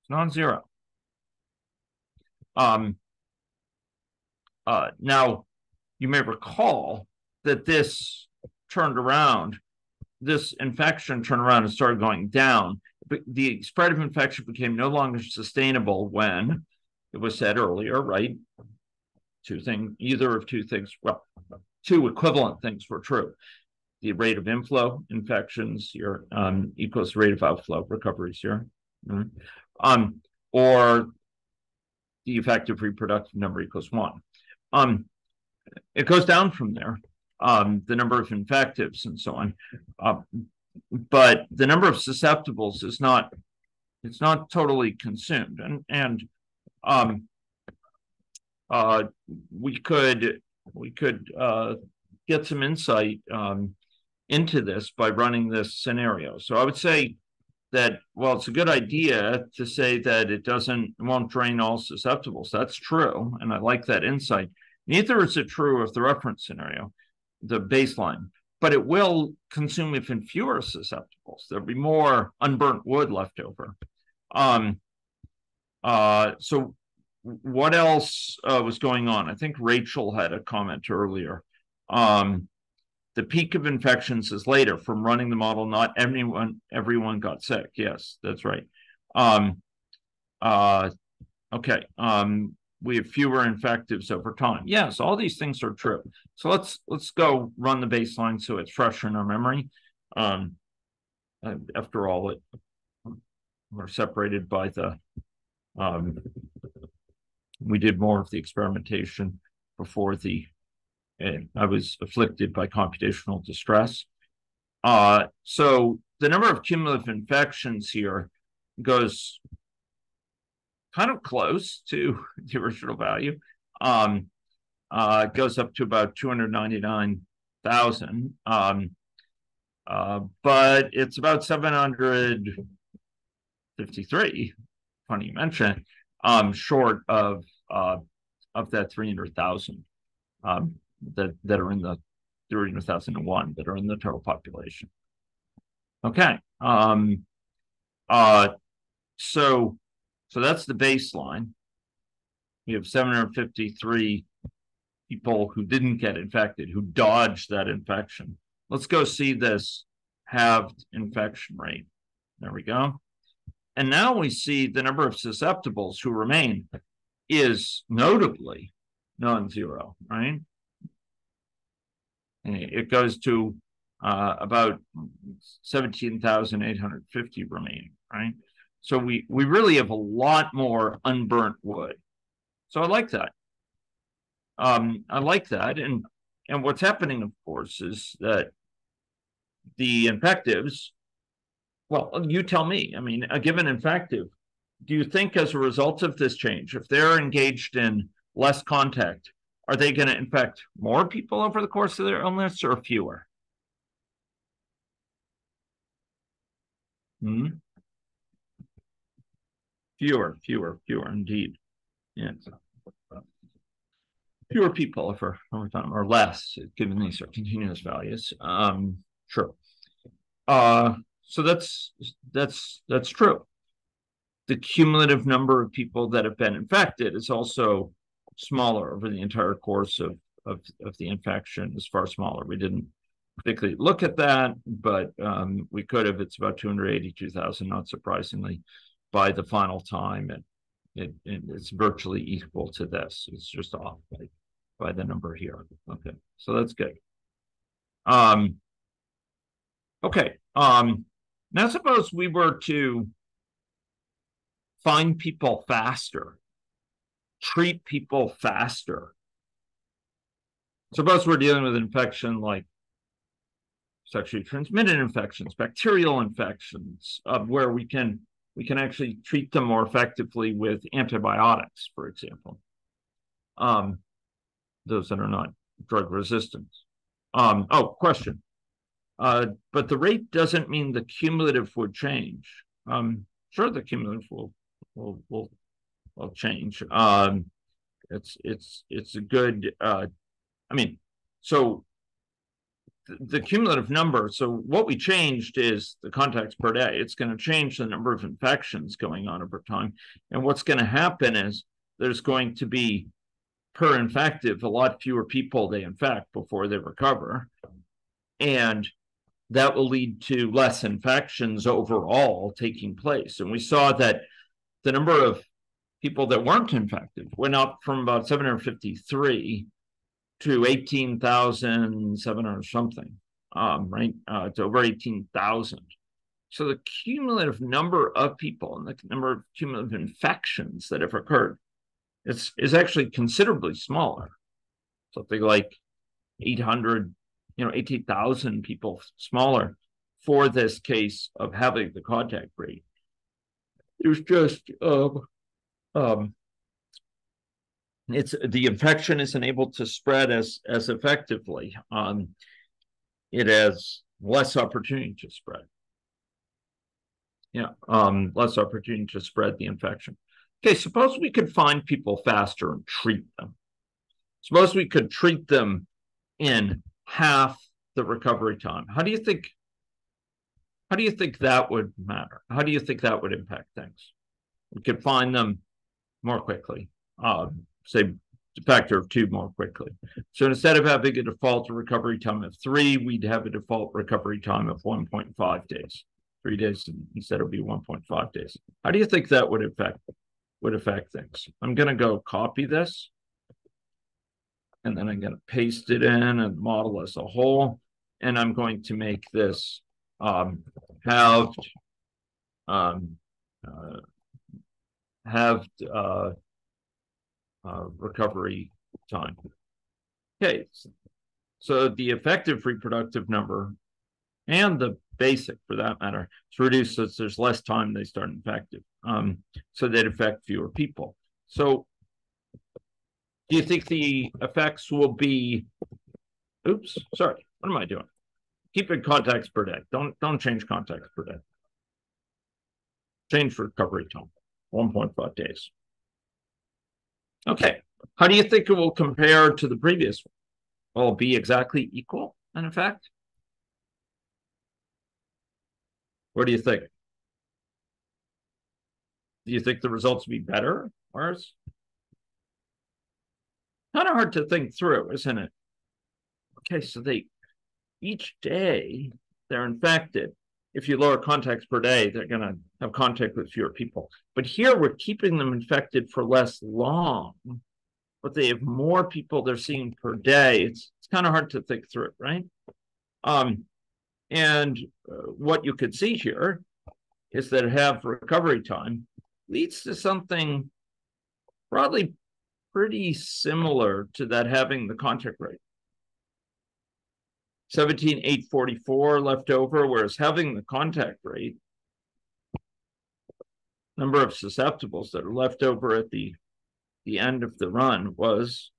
Speaker 1: It's non-zero. Um, uh, now, you may recall that this turned around, this infection turned around and started going down. The spread of infection became no longer sustainable when it was said earlier, right? Two things, either of two things, well, two equivalent things were true. The rate of inflow infections here um, equals the rate of outflow recoveries here. Mm-hmm. Um, or the effective reproductive number equals one. Um, it goes down from there, um, the number of infectives and so on. Uh, but the number of susceptibles is not, it's not totally consumed. And, and um, uh, we could, we could uh, get some insight um, into this by running this scenario. So I would say that well it's a good idea to say that it doesn't won't drain all susceptibles. That's true and i like that insight. Neither is it true of the reference scenario the baseline but it will consume even fewer susceptibles. There'll be more unburnt wood left over. Um uh so what else uh, was going on? I think rachel had a comment earlier. Um the peak of infections is later from running the model. Not everyone everyone got sick. Yes, that's right. Um, uh, okay. Um, we have fewer infectives over time. Yes, all these things are true. So let's let's go run the baseline so it's fresh in our memory. Um, uh, after all, it we're separated by the. Um, we did more of the experimentation before the and I was afflicted by computational distress. Uh, so the number of cumulative infections here goes kind of close to the original value. Um, uh, goes up to about 299,000. Um, uh, but it's about 753, funny you mention, um, short of uh, of that 300,000. Um, that that are in the 30,001 that are in the total population. Okay, um, uh, so, so that's the baseline. We have seven hundred fifty-three people who didn't get infected, who dodged that infection. Let's go see this halved infection rate. There we go. And now we see the number of susceptibles who remain is notably non-zero, right? It goes to uh, about 17,850 remaining, right? So we, we really have a lot more unburnt wood. So I like that. Um, I like that. And, and what's happening, of course, is that the infectives, well, you tell me, I mean, a given infective, do you think as a result of this change, if they're engaged in less contact, are they going to infect more people over the course of their illness or fewer? Hmm? Fewer, fewer, fewer indeed. Yes. Fewer people over, over time or less, given these are continuous values. Um. Uh, so that's that's that's true. The cumulative number of people that have been infected is also smaller over the entire course of of, of the infection is far smaller. We didn't particularly look at that, but um, we could have. It's about 282,000, not surprisingly, by the final time. And it, it, it's virtually equal to this. It's just off by, by the number here. Okay, so that's good. Um, okay, um, now suppose we were to find people faster, treat people faster. Suppose we're dealing with infection like sexually transmitted infections, bacterial infections, uh, where we can we can actually treat them more effectively with antibiotics, for example. Um, those that are not drug resistant. Um, oh, question. Uh, but the rate doesn't mean the cumulative would change. Um, sure, the cumulative will will will, will change. Um, it's it's it's a good. Uh, I mean, so the cumulative number. So what we changed is the contacts per day. It's going to change the number of infections going on over time. And what's going to happen is there's going to be per infective a lot fewer people they infect before they recover. And that will lead to less infections overall taking place. And we saw that the number of people that weren't infected went up from about 753 to 18,700 something, um, right? Uh, to over 18,000. So the cumulative number of people and the number of cumulative infections that have occurred is, is actually considerably smaller. Something like 800, you know, 18,000 people smaller for this case of having the contact rate. Was just um, um, it's the infection isn't able to spread as as effectively. Um, it has less opportunity to spread. Yeah, um, less opportunity to spread the infection. Okay, suppose we could find people faster and treat them. Suppose we could treat them in half the recovery time. How do you think? How do you think that would matter? How do you think that would impact things? We could find them more quickly. Um, say factor of two more quickly. So instead of having a default recovery time of three, we'd have a default recovery time of 1.5 days. Three days instead of be 1.5 days. How do you think that would affect would affect things? I'm going to go copy this, and then I'm going to paste it in and model as a whole, and I'm going to make this um, halved um, uh, halved uh, uh, recovery time. Okay, so the effective reproductive number and the basic for that matter is reduced as there's less time they start infective. Um, so they'd affect fewer people. So do you think the effects will be oops, sorry, what am I doing? Keep in contacts per day. Don't don't change contacts per day. Change recovery time, 1.5 days. Okay. How do you think it will compare to the previous one? Will it be exactly equal in effect? What do you think? Do you think the results will be better, worse? Kind of hard to think through, isn't it? Okay, so they each day they're infected. If you lower contacts per day, they're going to have contact with fewer people. But here we're keeping them infected for less long, but they have more people they're seeing per day. It's it's kind of hard to think through, right? Um, and uh, what you could see here is that have recovery time leads to something broadly pretty similar to that having the contact rate. 17,844 left over, whereas having the contact rate, number of susceptibles that are left over at the, the end of the run was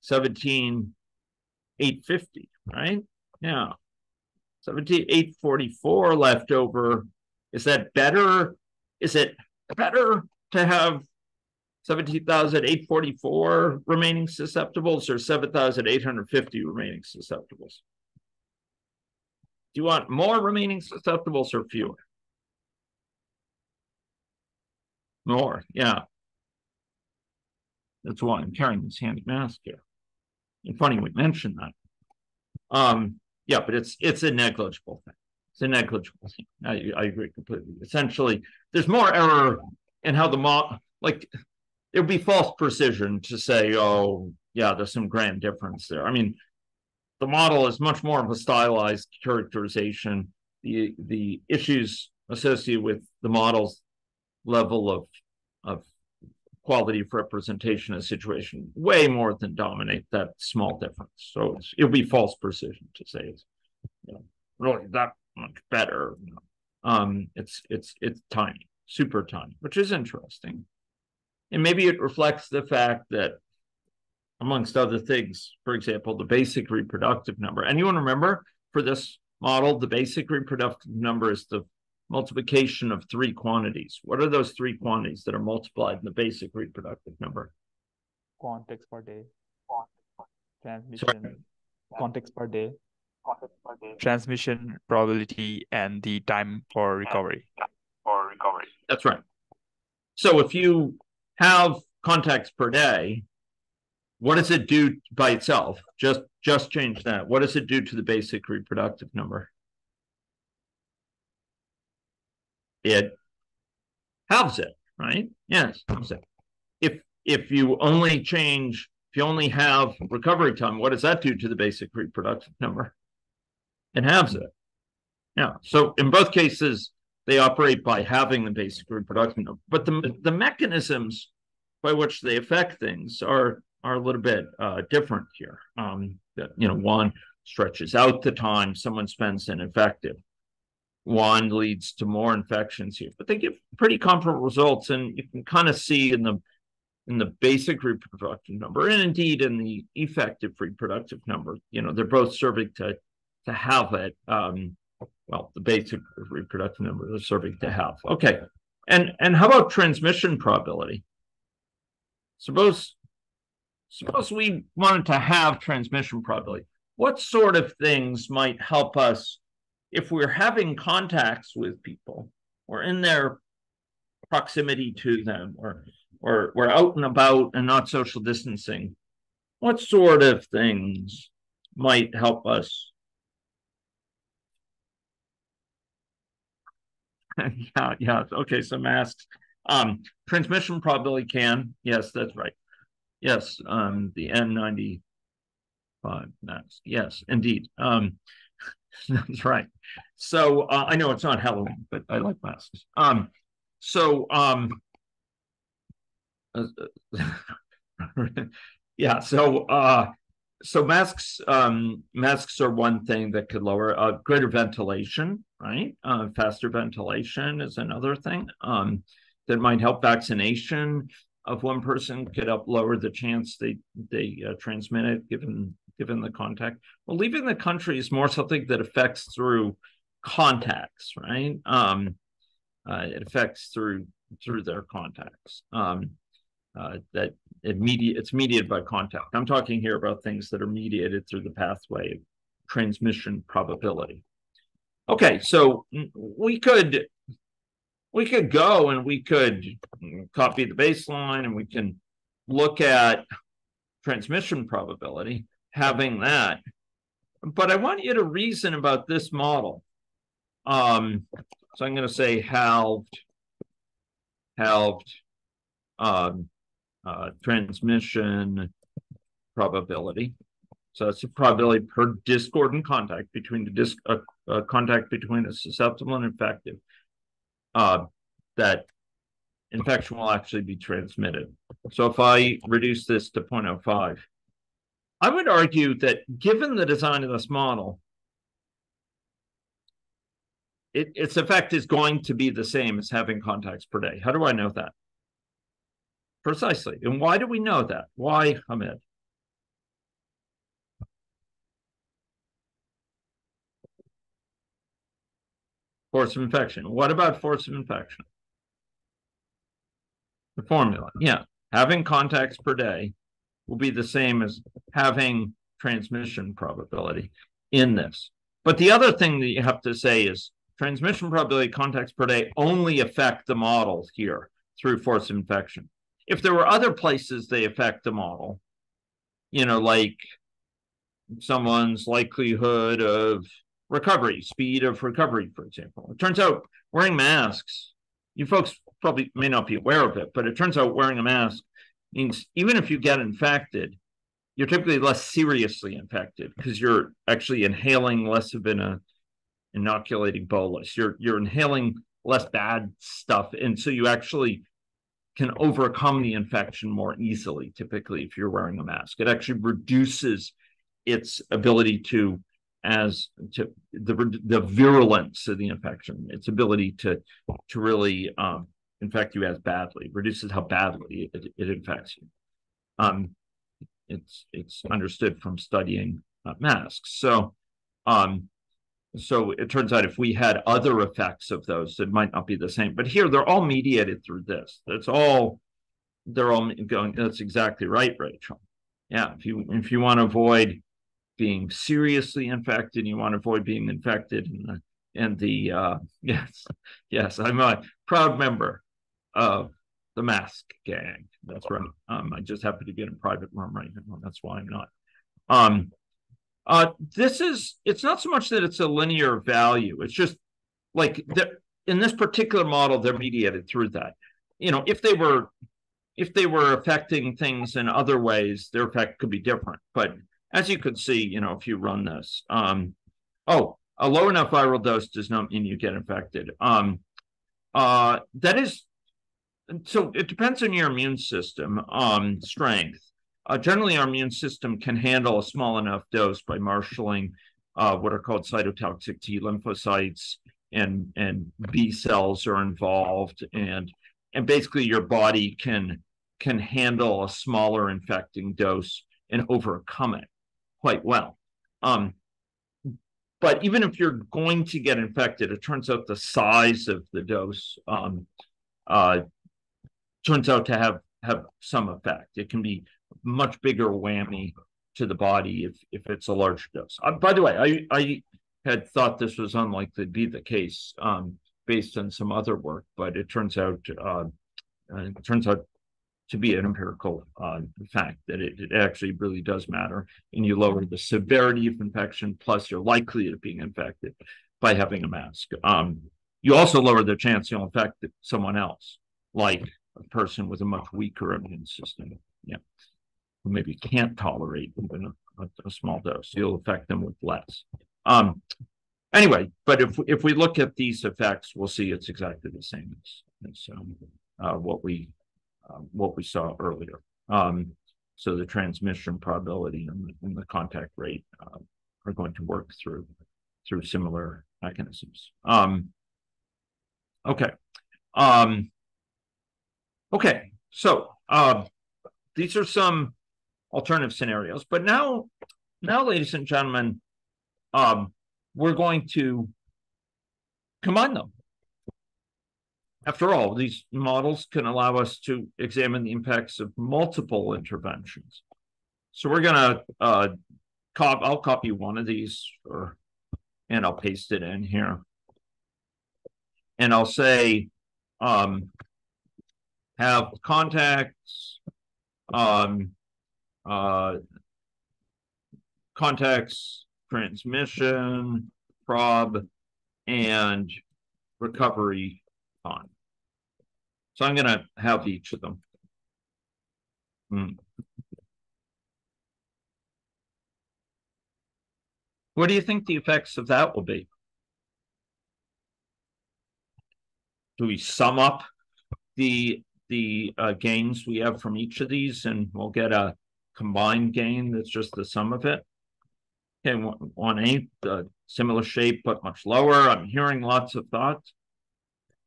Speaker 1: 17,850, right? Yeah. 17,844 left over. Is that better? Is it better to have 17,844 remaining susceptibles or 7,850 remaining susceptibles? Do you want more remaining susceptibles or fewer? More, yeah. That's why I'm carrying this handy mask here. And funny we mentioned that. Um, yeah, but it's it's a negligible thing. It's a negligible thing. I, I agree completely. Essentially, there's more error in how the model, like it would be false precision to say, oh, yeah, there's some grand difference there. I mean, the model is much more of a stylized characterization. The the issues associated with the model's level of of quality of representation of situation way more than dominate that small difference. So it would be false precision to say it's you know, really that much better. You know. Um, it's it's it's tiny, super tiny, which is interesting. And maybe it reflects the fact that, amongst other things, for example, the basic reproductive number. Anyone remember for this model, the basic reproductive number is the multiplication of three quantities. What are those three quantities that are multiplied in the basic reproductive number?
Speaker 3: Contacts per day. Transmission. Contacts per day. Transmission probability and the time for recovery.
Speaker 4: For recovery.
Speaker 1: That's right. So if you halve contacts per day, what does it do by itself? Just just change that. What does it do to the basic reproductive number? It halves it, right? Yes, halves it. If if you only change, if you only halve recovery time, what does that do to the basic reproductive number? It halves it. Yeah. So in both cases, they operate by having the basic reproduction, but the the mechanisms by which they affect things are are a little bit uh, different here. Um, you know, one stretches out the time someone spends ineffective. One leads to more infections here, but they give pretty comparable results, and you can kind of see in the in the basic reproductive number, and indeed in the effective reproductive number. You know, they're both serving to to halve it. Um, well, the basic reproductive number is serving to halve. Okay. And and how about transmission probability? Suppose suppose we wanted to halve transmission probability. What sort of things might help us if we're having contacts with people or in their proximity to them or or we're out and about and not social distancing? What sort of things might help us yeah, yeah. Okay, so masks. Um, transmission probability can. Yes, that's right. Yes, um, the N95 mask. Yes, indeed. Um, that's right. So uh, I know it's not Halloween, but I like masks. Um, so um, uh, yeah, so uh, so masks um, masks are one thing that could lower uh, greater ventilation right? Uh, faster ventilation is another thing um, that might help vaccination of one person could help lower the chance they they uh, transmit it given given the contact. Well leaving the country is more something that affects through contacts right? Um, uh, it affects through through their contacts. Um, uh, that it it's mediated by contact. I'm talking here about things that are mediated through the pathway of transmission probability. Okay, so we could we could go and we could copy the baseline and we can look at transmission probability, having that. But I want you to reason about this model. Um, so I'm going to say halved, halved um, uh, transmission probability. So that's the probability per discordant contact between the disc uh, uh, contact between a susceptible and infective uh, that infection will actually be transmitted. So if I reduce this to 0.05, I would argue that given the design of this model, it, its effect is going to be the same as having contacts per day. How do I know that? Precisely. And why do we know that? Why, Hamid? Force of infection. What about force of infection? The formula. Yeah. Having contacts per day will be the same as having transmission probability in this. But the other thing that you have to say is transmission probability contacts per day only affect the model here through force of infection. If there were other places they affect the model, you know, like someone's likelihood of recovery, speed of recovery, for example. It turns out wearing masks, you folks probably may not be aware of it, but it turns out wearing a mask means even if you get infected, you're typically less seriously infected because you're actually inhaling less of an uh, inoculating bolus. You're you're inhaling less bad stuff, and so you actually can overcome the infection more easily. Typically, if you're wearing a mask, it actually reduces its ability to as to the the virulence of the infection, its ability to to really um, infect you as badly, reduces how badly it, it infects you. Um, it's it's understood from studying uh, masks. So, um, so it turns out if we had other effects of those, it might not be the same. But here, they're all mediated through this. It's all they're all going. That's exactly right, Rachel. Yeah, if you if you want to avoid being seriously infected, you want to avoid being infected, and the and the uh, yes, yes, I'm a proud member of the mask gang. That's right. Um, I just happen to be in a private room right now. That's why I'm not. Um, uh, this is it's not so much that it's a linear value. It's just like in this particular model, they're mediated through that. You know, if they were if they were affecting things in other ways, their effect could be different. But as you can see, you know, if you run this, um, oh, a low enough viral dose does not mean you get infected. Um, uh, that is, so it depends on your immune system um, strength. Uh, generally, our immune system can handle a small enough dose by marshaling uh, what are called cytotoxic T lymphocytes, and and B cells are involved, and and basically your body can can handle a smaller infecting dose and overcome it quite well. Um, but even if you're going to get infected, it turns out the size of the dose um, uh, turns out to have have some effect. It can be much bigger whammy to the body if if it's a large dose. Uh, by the way, I I had thought this was unlikely to be the case um, based on some other work, but it turns out uh, uh, it turns out to be an empirical uh, fact that it, it, actually really does matter, and you lower the severity of infection plus your likelihood of being infected by having a mask. Um, you also lower the chance you'll infect someone else, like a person with a much weaker immune system. Yeah who maybe can't tolerate even a, a, small dose. You'll affect them with less. Um, anyway, but if if we look at these effects, we'll see it's exactly the same as, as um, uh, what we uh, what we saw earlier. Um, so the transmission probability and, and the contact rate uh, are going to work through through similar mechanisms. Um, okay. Um, okay. So uh, these are some alternative scenarios. But now, now, ladies and gentlemen, um, we're going to combine them. After all, these models can allow us to examine the impacts of multiple interventions. So we're going to, uh, cop I'll copy one of these for and I'll paste it in here. And I'll say, um, have contacts, um, uh, contacts, transmission, prob, and recovery time. So I'm gonna have each of them. Hmm. What do you think the effects of that will be? Do we sum up the the uh, gains we have from each of these and we'll get a combined gain that's just the sum of it? Okay, one, one eighth, uh, similar shape but much lower. I'm hearing lots of thoughts.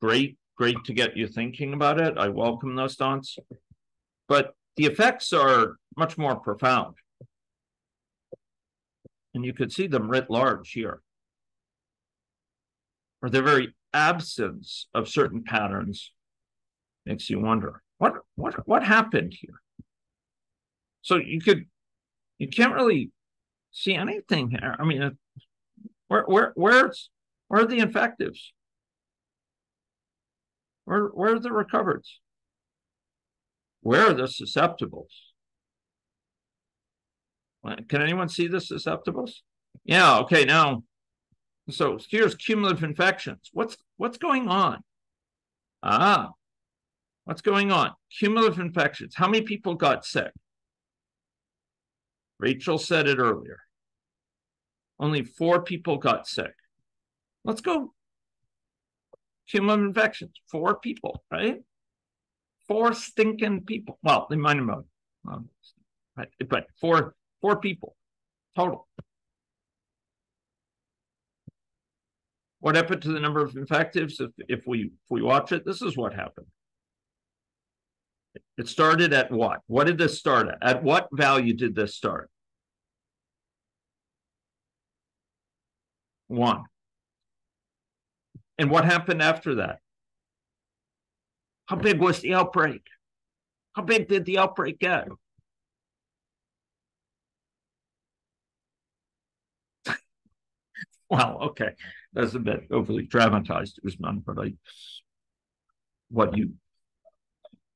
Speaker 1: Great, great to get you thinking about it. I welcome those thoughts. But the effects are much more profound. And you could see them writ large here. Or the very absence of certain patterns makes you wonder what what what happened here. So you could you can't really see anything here. I mean, where where where's where are the infectives? Where where are the recovereds? Where are the susceptibles? Can anyone see the susceptibles? Yeah, okay, now so here's cumulative infections. What's what's going on? Ah, what's going on? Cumulative infections. How many people got sick? Rachel said it earlier. Only four people got sick. Let's go. Cumulative infections. Four people, right? Four stinking people. Well, they might have been, um, but four four people total. What happened to the number of infectives? If, if we if we watch it, this is what happened. It started at what? What did this start at? At what value did this start? One. And what happened after that? How big was the outbreak? How big did the outbreak get? well, okay that's a bit overly dramatized, Usman, but I, what you,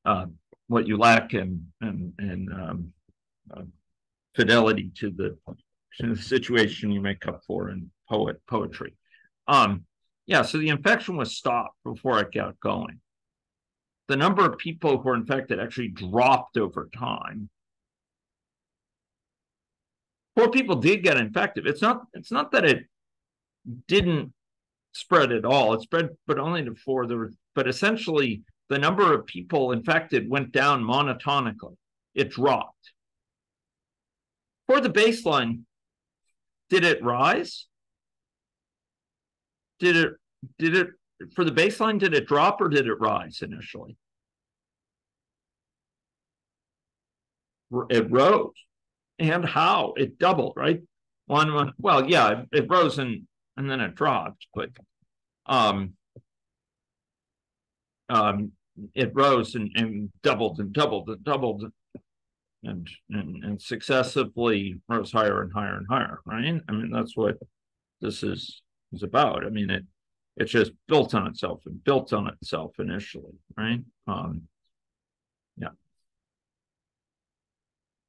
Speaker 1: uh, what you lack in in, in um, uh, fidelity to the, to the situation you make up for in poet poetry. Um, yeah, so the infection was stopped before it got going. The number of people who were infected actually dropped over time. Poor people did get infected. It's not. It's not that it didn't spread at all. It spread, but only to four. There were, but essentially, the number of people infected went down monotonically. It dropped. For the baseline, did it rise? Did it did it for the baseline? Did it drop or did it rise initially? It rose, and how? It doubled, right? One, one. Well, yeah, it, it rose and and then it dropped, but um, um, it rose and, and doubled and doubled and doubled and, and and successively rose higher and higher and higher, right? I mean, that's what this is is about. I mean, it it just built on itself and built on itself initially, right? Um, yeah.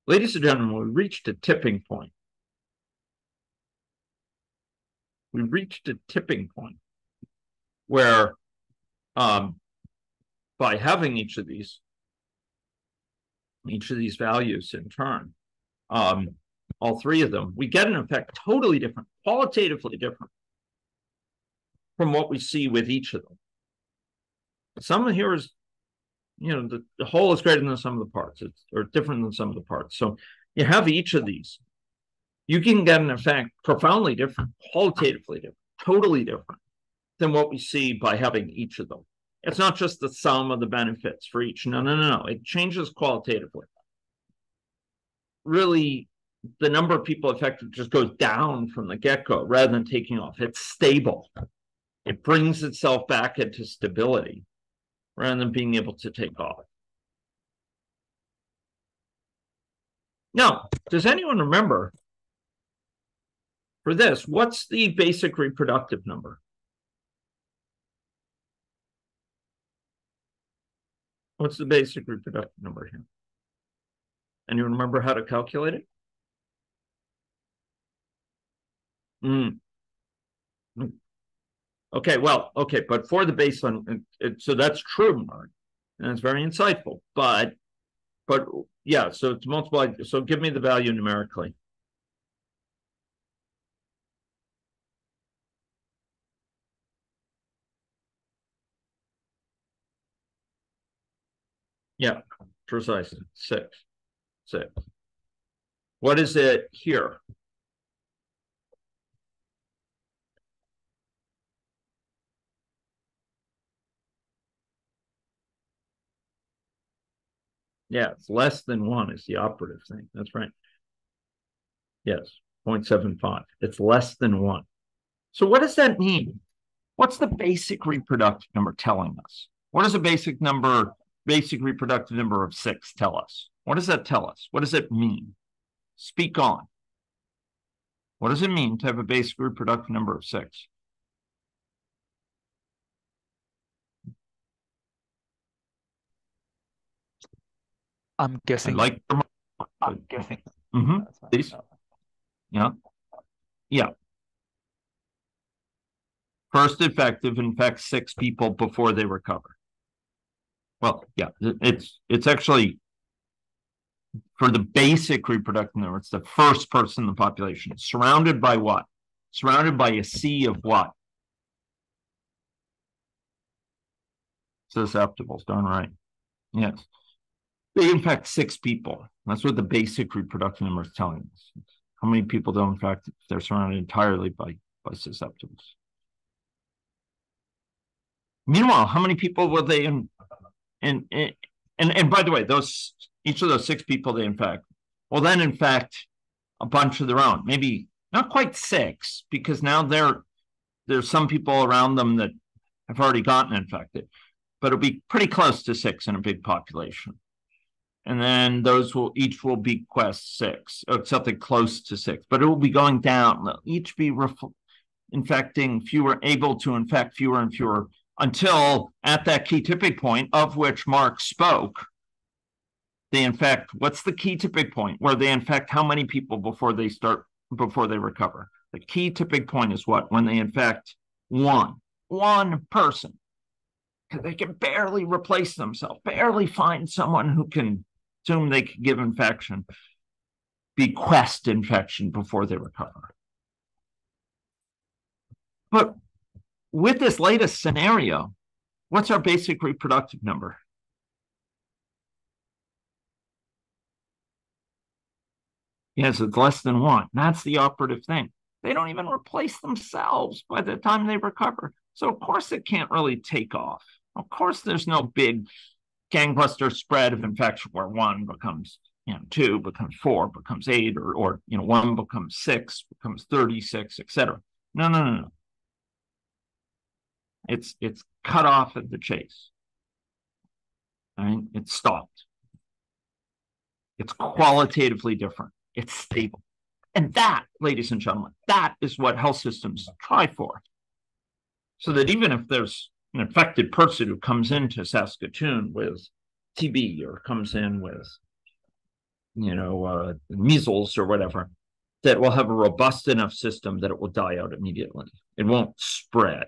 Speaker 1: Ladies and gentlemen, we reached a tipping point we reached a tipping point where um, by having each of these, each of these values in turn, um, all three of them, we get an effect totally different, qualitatively different from what we see with each of them. Some of here is, you know, the, the whole is greater than sum of the parts, it's, or different than sum of the parts. So you have each of these you can get an effect profoundly different, qualitatively different, totally different than what we see by having each of them. It's not just the sum of the benefits for each. No, no, no, no. It changes qualitatively. Really, the number of people affected just goes down from the get go rather than taking off. It's stable. It brings itself back into stability rather than being able to take off. Now, does anyone remember for this, what's the basic reproductive number? What's the basic reproductive number here? Anyone remember how to calculate it? Mm. Okay, well, okay, but for the baseline, it, it, so that's true, Mark, and it's very insightful. But, but yeah, so it's multiplied. So give me the value numerically. Yeah, precisely. Six. Six. What is it here? Yeah, it's less than one is the operative thing. That's right. Yes, 0.75. It's less than one. So what does that mean? What's the basic reproductive number telling us? What does a basic number basic reproductive number of six tell us? What does that tell us? What does it mean? Speak on. What does it mean to have a basic reproductive number of six?
Speaker 3: I'm guessing.
Speaker 1: I like.
Speaker 3: I'm guessing.
Speaker 1: Mm-hmm. Please. Yeah. Yeah. First infective infects six people before they recover. Well, yeah, it's it's actually for the basic reproductive number, it's the first person in the population. Surrounded by what? Surrounded by a sea of what? Susceptibles, darn right. Yes. They infect six people. That's what the basic reproductive number is telling us. How many people don't infect they're surrounded entirely by, by susceptibles? Meanwhile, how many people will they in, and and and by the way, those each of those six people they infect Well, then infect a bunch of their own, maybe not quite six, because now there there's some people around them that have already gotten infected, but it'll be pretty close to six in a big population. And then those will each will be quest six, or something close to six, but it will be going down. They'll each be ref- infecting fewer, able to infect fewer and fewer until at that key tipping point of which Mark spoke, they infect what's the key tipping point where they infect how many people before they start before they recover? The key tipping point is what? When they infect one, one person. Because they can barely replace themselves, barely find someone who can assume they can give infection, bequest infection before they recover. But with this latest scenario, what's our basic reproductive number? Yes, it's less than one. That's the operative thing. They don't even replace themselves by the time they recover. So, of course, it can't really take off. Of course, there's no big gangbuster spread of infection where one becomes, you know, two becomes four, becomes eight, or, or you know, one becomes six, becomes 36, etc. No, no, no, no. It's it's cut off at the chase. Right? It's stopped. It's qualitatively different. It's stable. And that, ladies and gentlemen, that is what health systems try for. So that even if there's an infected person who comes into Saskatoon with TB or comes in with, you know, uh, measles or whatever, that will have a robust enough system that it will die out immediately. It won't spread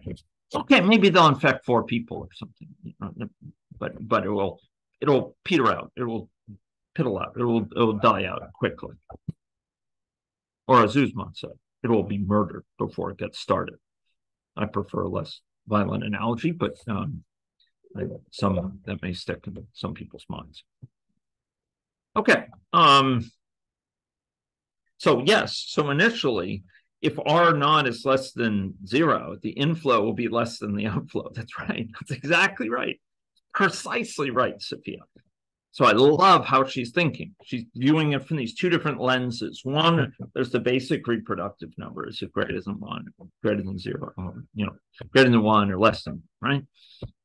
Speaker 1: okay, maybe they'll infect four people or something, but but it will it'll peter out. It will piddle out. It will it will die out quickly. Or as Usman said, it will be murdered before it gets started. I prefer a less violent analogy, but um, some that may stick in some people's minds. Okay. Um, so yes, so initially if R naught is less than zero, the inflow will be less than the outflow. That's right. That's exactly right. Precisely right, Sophia. So I love how she's thinking. She's viewing it from these two different lenses. One, there's the basic reproductive numbers if greater than one, greater than zero, you know, greater than one or less than, right?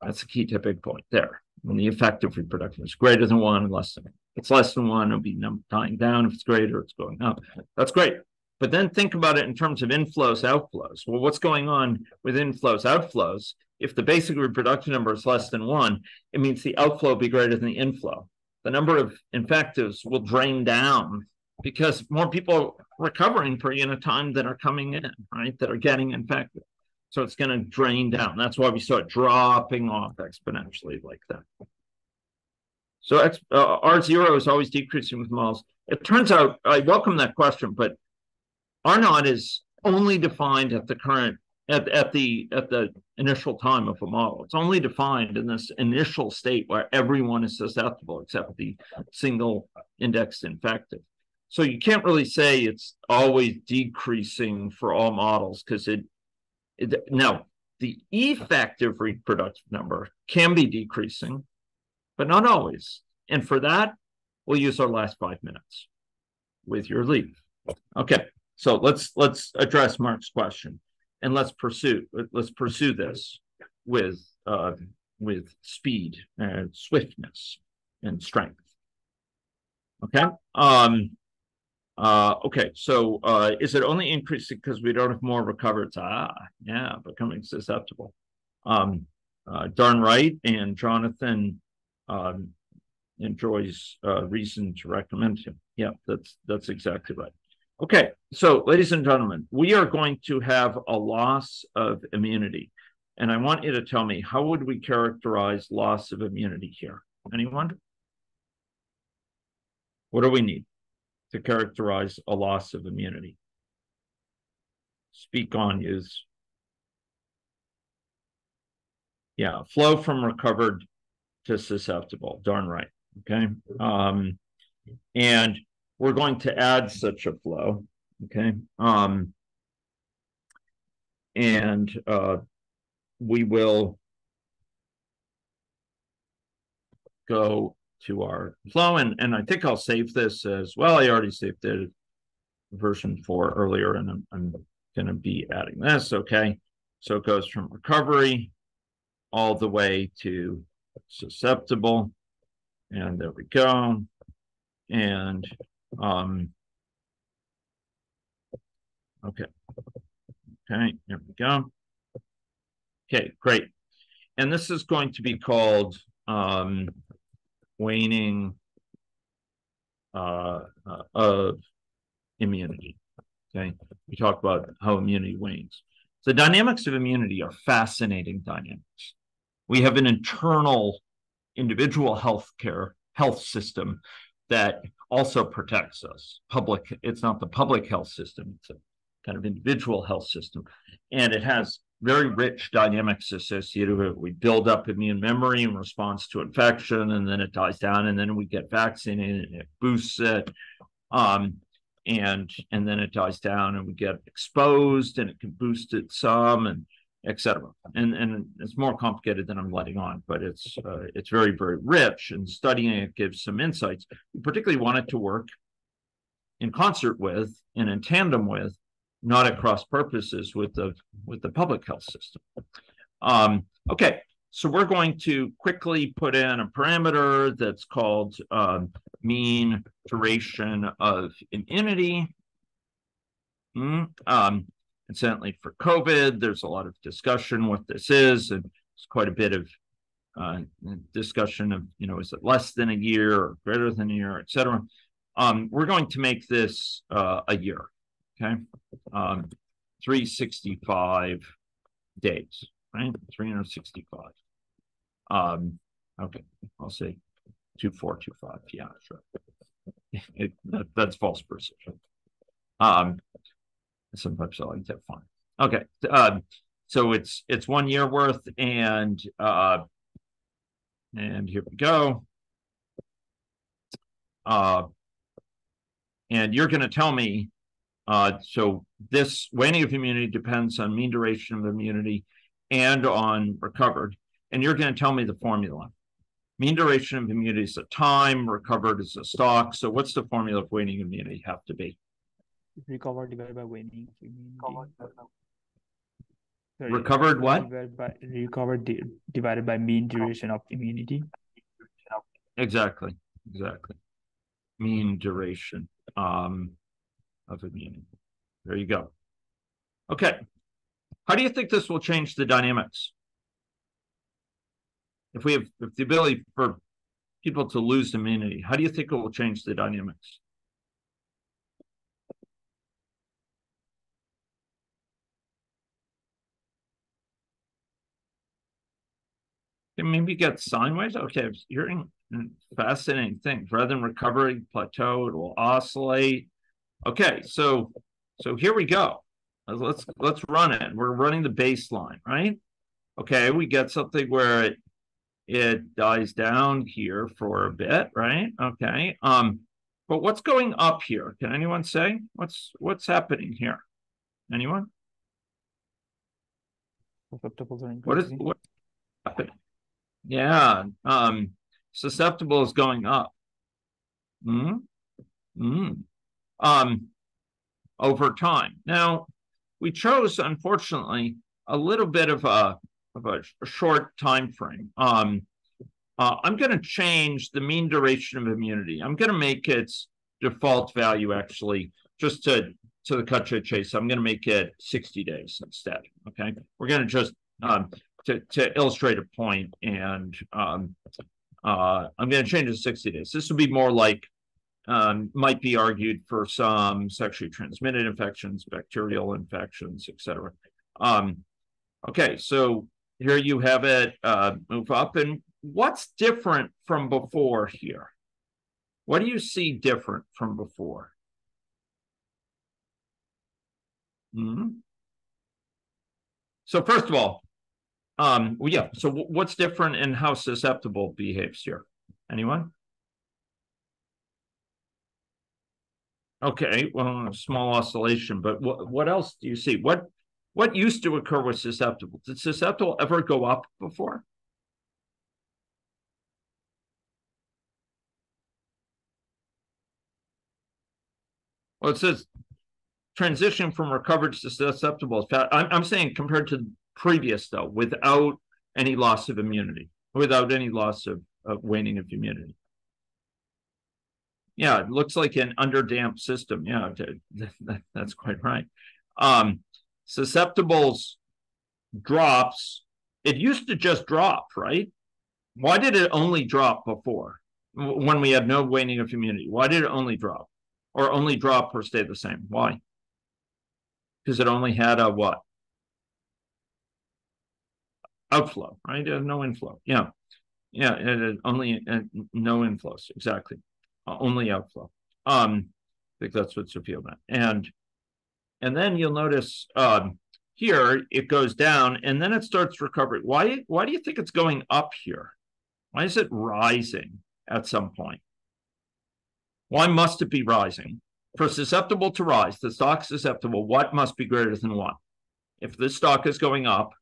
Speaker 1: That's the key tipping point there. When the effective reproductive is greater than one and less than. If it's less than one, it'll be dying down. If it's greater, it's going up. That's great. But then think about it in terms of inflows, outflows. Well, what's going on with inflows, outflows? If the basic reproductive number is less than one, it means the outflow will be greater than the inflow. The number of infectives will drain down because more people are recovering per unit time than are coming in, right? That are getting infected. So it's going to drain down. That's why we saw it dropping off exponentially like that. So uh, R0 is always decreasing with models. It turns out, I welcome that question, but R naught is only defined at the current at, at the at the initial time of a model. It's only defined in this initial state where everyone is susceptible except the single indexed infected. So you can't really say it's always decreasing for all models because it, it now the effective reproductive number can be decreasing, but not always. And for that, we'll use our last five minutes with your leave. Okay. So let's let's address Mark's question, and let's pursue let's pursue this with uh, with speed and swiftness and strength. Okay. Um. Uh. Okay. So, uh, is it only increasing because we don't have more recovered? Ah, yeah, becoming susceptible. Um. Uh, darn right. And Jonathan um, enjoys uh, reason to recommend him. Yeah, that's that's exactly right. Okay, so ladies and gentlemen, we are going to have a loss of immunity. And I want you to tell me, how would we characterize loss of immunity here? Anyone? What do we need to characterize a loss of immunity? Speak on use. Yeah, flow from recovered to susceptible. Darn right. Okay. Um, and we're going to add such a flow, okay? Um, and uh, we will go to our flow, and, and I think I'll save this as well. I already saved it version four earlier, and I'm, I'm going to be adding this, okay? So it goes from recovery all the way to susceptible, and there we go. And um, okay. Okay, here we go. Okay, great. And this is going to be called um, waning uh, uh, of immunity. Okay, we talk about how immunity wanes. The dynamics of immunity are fascinating dynamics. We have an internal individual healthcare health system that also protects us. Public, it's not the public health system, it's a kind of individual health system. And it has very rich dynamics associated with it. We build up immune memory in response to infection, and then it dies down, and then we get vaccinated and it boosts it. Um, and and then it dies down and we get exposed and it can boost it some and etc. And and it's more complicated than I'm letting on, but it's uh, it's very very rich, and studying it gives some insights. We particularly want it to work in concert with and in tandem with, not at cross purposes with the with the public health system. Um, okay, so we're going to quickly put in a parameter that's called um, mean duration of immunity. Mm, um, Incidentally, for COVID, there's a lot of discussion what this is, and it's quite a bit of uh, discussion of, you know, is it less than a year or greater than a year, et cetera. Um, we're going to make this uh, a year, okay? Um, 365 days, right? 365. Um, okay, I'll say 2425. Yeah, sure. It, that, that's false precision. Um, sometimes I like to have. Okay. Um, so it's it's one year worth and uh and here we go. Uh and you're gonna tell me uh so this waning of immunity depends on mean duration of immunity and on recovered. And you're gonna tell me the formula. Mean duration of immunity is a time, recovered is a stock. So what's the formula of waning immunity have to be?
Speaker 3: Recovered divided by waning
Speaker 1: Sorry, recovered what?
Speaker 3: Divided by, recovered di divided by mean duration of immunity.
Speaker 1: Exactly. Exactly. Mean duration um, of immunity. There you go. Okay. How do you think this will change the dynamics? If we have if the ability for people to lose immunity, how do you think it will change the dynamics? Maybe get sine waves. Okay, you're in fascinating things. Rather than recovering plateau, it will oscillate. Okay, so so here we go. Let's let's run it. We're running the baseline, right? Okay, we get something where it it dies down here for a bit, right? Okay. Um, but what's going up here? Can anyone say what's what's happening here? Anyone? What is what happening? Yeah. Um, susceptible is going up. Hmm. Hmm. Um, over time. Now, we chose, unfortunately, a little bit of a of a, a short time frame. Um, uh, I'm going to change the mean duration of immunity. I'm going to make its default value actually just to to the cut chase. I'm going to make it 60 days instead. Okay, we're going to just um, to, to illustrate a point, and um, uh, I'm going to change it to 60 days. This would be more like um, might be argued for some sexually transmitted infections, bacterial infections, etc. Um, okay, so here you have it uh, move up, and what's different from before here? What do you see different from before? Hmm. So first of all, um, well, yeah. So what's different in how susceptible behaves here? Anyone? Okay, well, small oscillation, but what what else do you see? What what used to occur with susceptible? Did susceptible ever go up before? Well, it says transition from recovered to susceptible. I'm, I'm saying compared to previous though, without any loss of immunity, without any loss of, of waning of immunity. Yeah, it looks like an underdamped system. Yeah, that's quite right. Um, susceptibles drops. It used to just drop, right? Why did it only drop before when we had no waning of immunity? Why did it only drop or only drop or stay the same? Why? Because it only had a what? Outflow, right? Uh, no inflow. Yeah. Yeah. Uh, only uh, no inflows. Exactly. Uh, only outflow. Um, I think that's what Sophia meant. And and then you'll notice um, here it goes down and then it starts recovering. Why why do you think it's going up here? Why is it rising at some point? Why must it be rising? For susceptible to rise, the stock susceptible, what must be greater than what? If this stock is going up,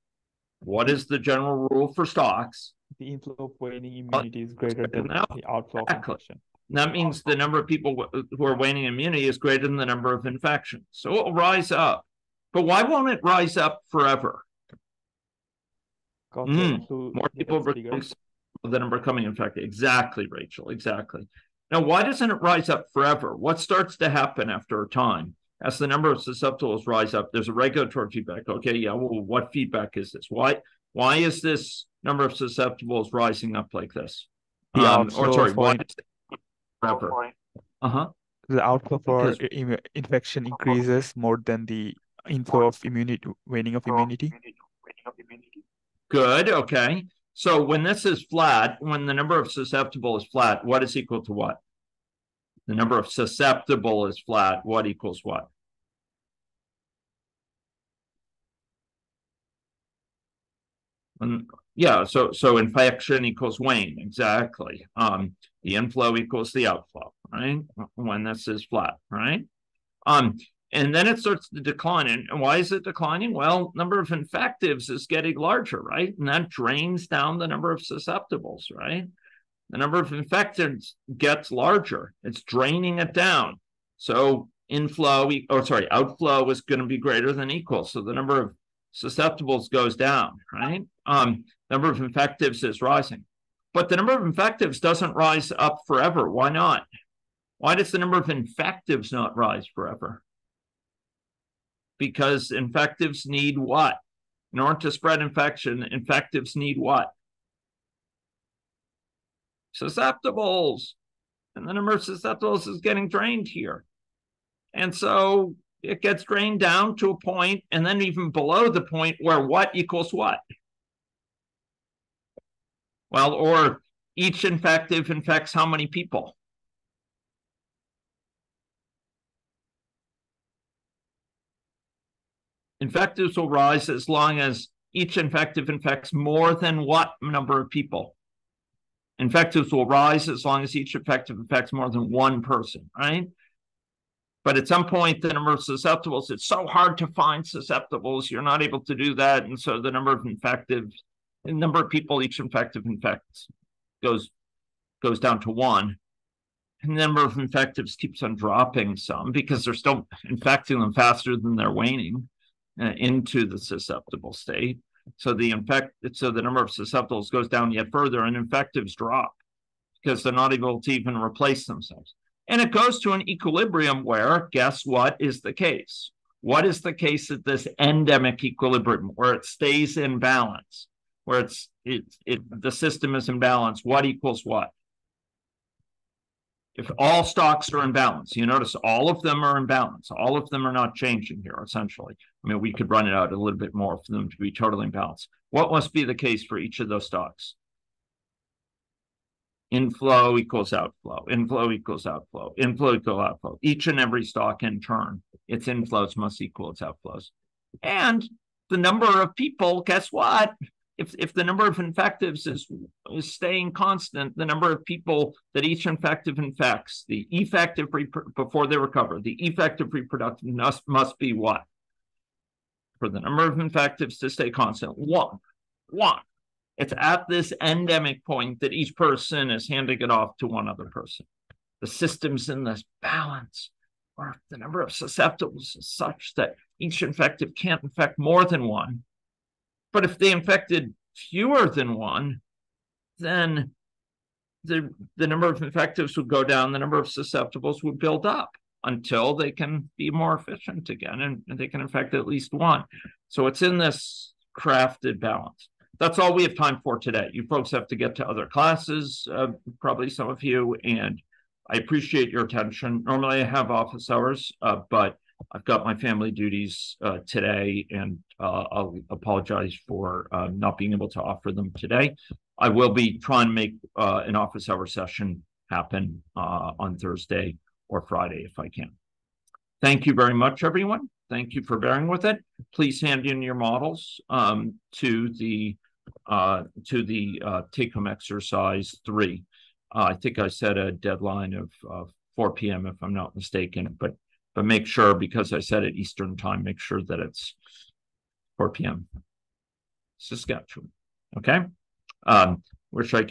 Speaker 1: what is the general rule for stocks?
Speaker 3: The inflow of waning immunity is greater than the outflow of infection.
Speaker 1: That means the number of people who are waning immunity is greater than the number of infections. So it will rise up. But why won't it rise up forever? Mm, more people that are becoming infected. Exactly, Rachel. Exactly. Now, why doesn't it rise up forever? What starts to happen after a time? As the number of susceptibles rise up, there's a regulatory feedback. Okay, yeah, well, what feedback is this? Why why is this number of susceptibles rising up like this?
Speaker 3: um, or sorry, why
Speaker 1: Uh-huh.
Speaker 3: The outflow for infection increases more than the inflow of immunity, waning of immunity.
Speaker 1: Good. Okay. So when this is flat, when the number of susceptible is flat, what is equal to what? The number of susceptible is flat. What equals what? And yeah, so so infection equals wane, exactly. Um, the inflow equals the outflow, right? When this is flat, right? Um, and then it starts to decline. And why is it declining? Well, number of infectives is getting larger, right? And that drains down the number of susceptibles, right? The number of infections gets larger. It's draining it down. So inflow, or sorry, outflow is going to be greater than equal. So the number of susceptibles goes down, right? Um, number of infectives is rising. But the number of infectives doesn't rise up forever. Why not? Why does the number of infectives not rise forever? because infectives need what? In order to spread infection, infectives need what? Susceptibles. And the number of susceptibles is getting drained here. And so it gets drained down to a point, and then even below the point where what equals what? Well, or each infective infects how many people? Infectives will rise as long as each infective infects more than what number of people? Infectives will rise as long as each infective infects more than one person, right? But at some point, the number of susceptibles, it's so hard to find susceptibles, you're not able to do that. And so the number of infectives, the number of people each infective infects goes goes down to one. And the number of infectives keeps on dropping some because they're still infecting them faster than they're waning uh, into the susceptible state. So the infect, so the number of susceptibles goes down yet further, and infectives drop because they're not able to even replace themselves. And it goes to an equilibrium where, guess what is the case? What is the case at this endemic equilibrium where it stays in balance, where it's it, it the system is in balance? What equals what? If all stocks are in balance, you notice all of them are in balance. All of them are not changing here, essentially. I mean, we could run it out a little bit more for them to be totally in balance. What must be the case for each of those stocks? Inflow equals outflow. Inflow equals outflow. Inflow equals outflow. Each and every stock in turn, its inflows must equal its outflows. And the number of people, guess what? If, if the number of infectives is, is staying constant, the number of people that each infective infects, the effective before they recover, the effective reproductive must, must be what? For the number of infectives to stay constant, one, one. It's at this endemic point that each person is handing it off to one other person. The system's in this balance where the number of susceptibles is such that each infective can't infect more than one. But if they infected fewer than one, then the, the number of infectives would go down, the number of susceptibles would build up until they can be more efficient again and, and they can infect at least one. So it's in this crafted balance that's all we have time for today. You folks have to get to other classes, uh, probably some of you, and I appreciate your attention. Normally I have office hours, uh, but I've got my family duties uh, today, and uh, I'll apologize for uh, not being able to offer them today. I will be trying to make uh, an office hour session happen on Thursday or Friday if I can. Thank you very much, everyone. Thank you for bearing with it. Please hand in your models um, to the uh, to the uh, take home exercise three. Uh, I think I set a deadline of, of 4 p.m. if I'm not mistaken, but but make sure because I said it Eastern time, make sure that it's 4 p.m. Saskatchewan. Okay. Um, wish I could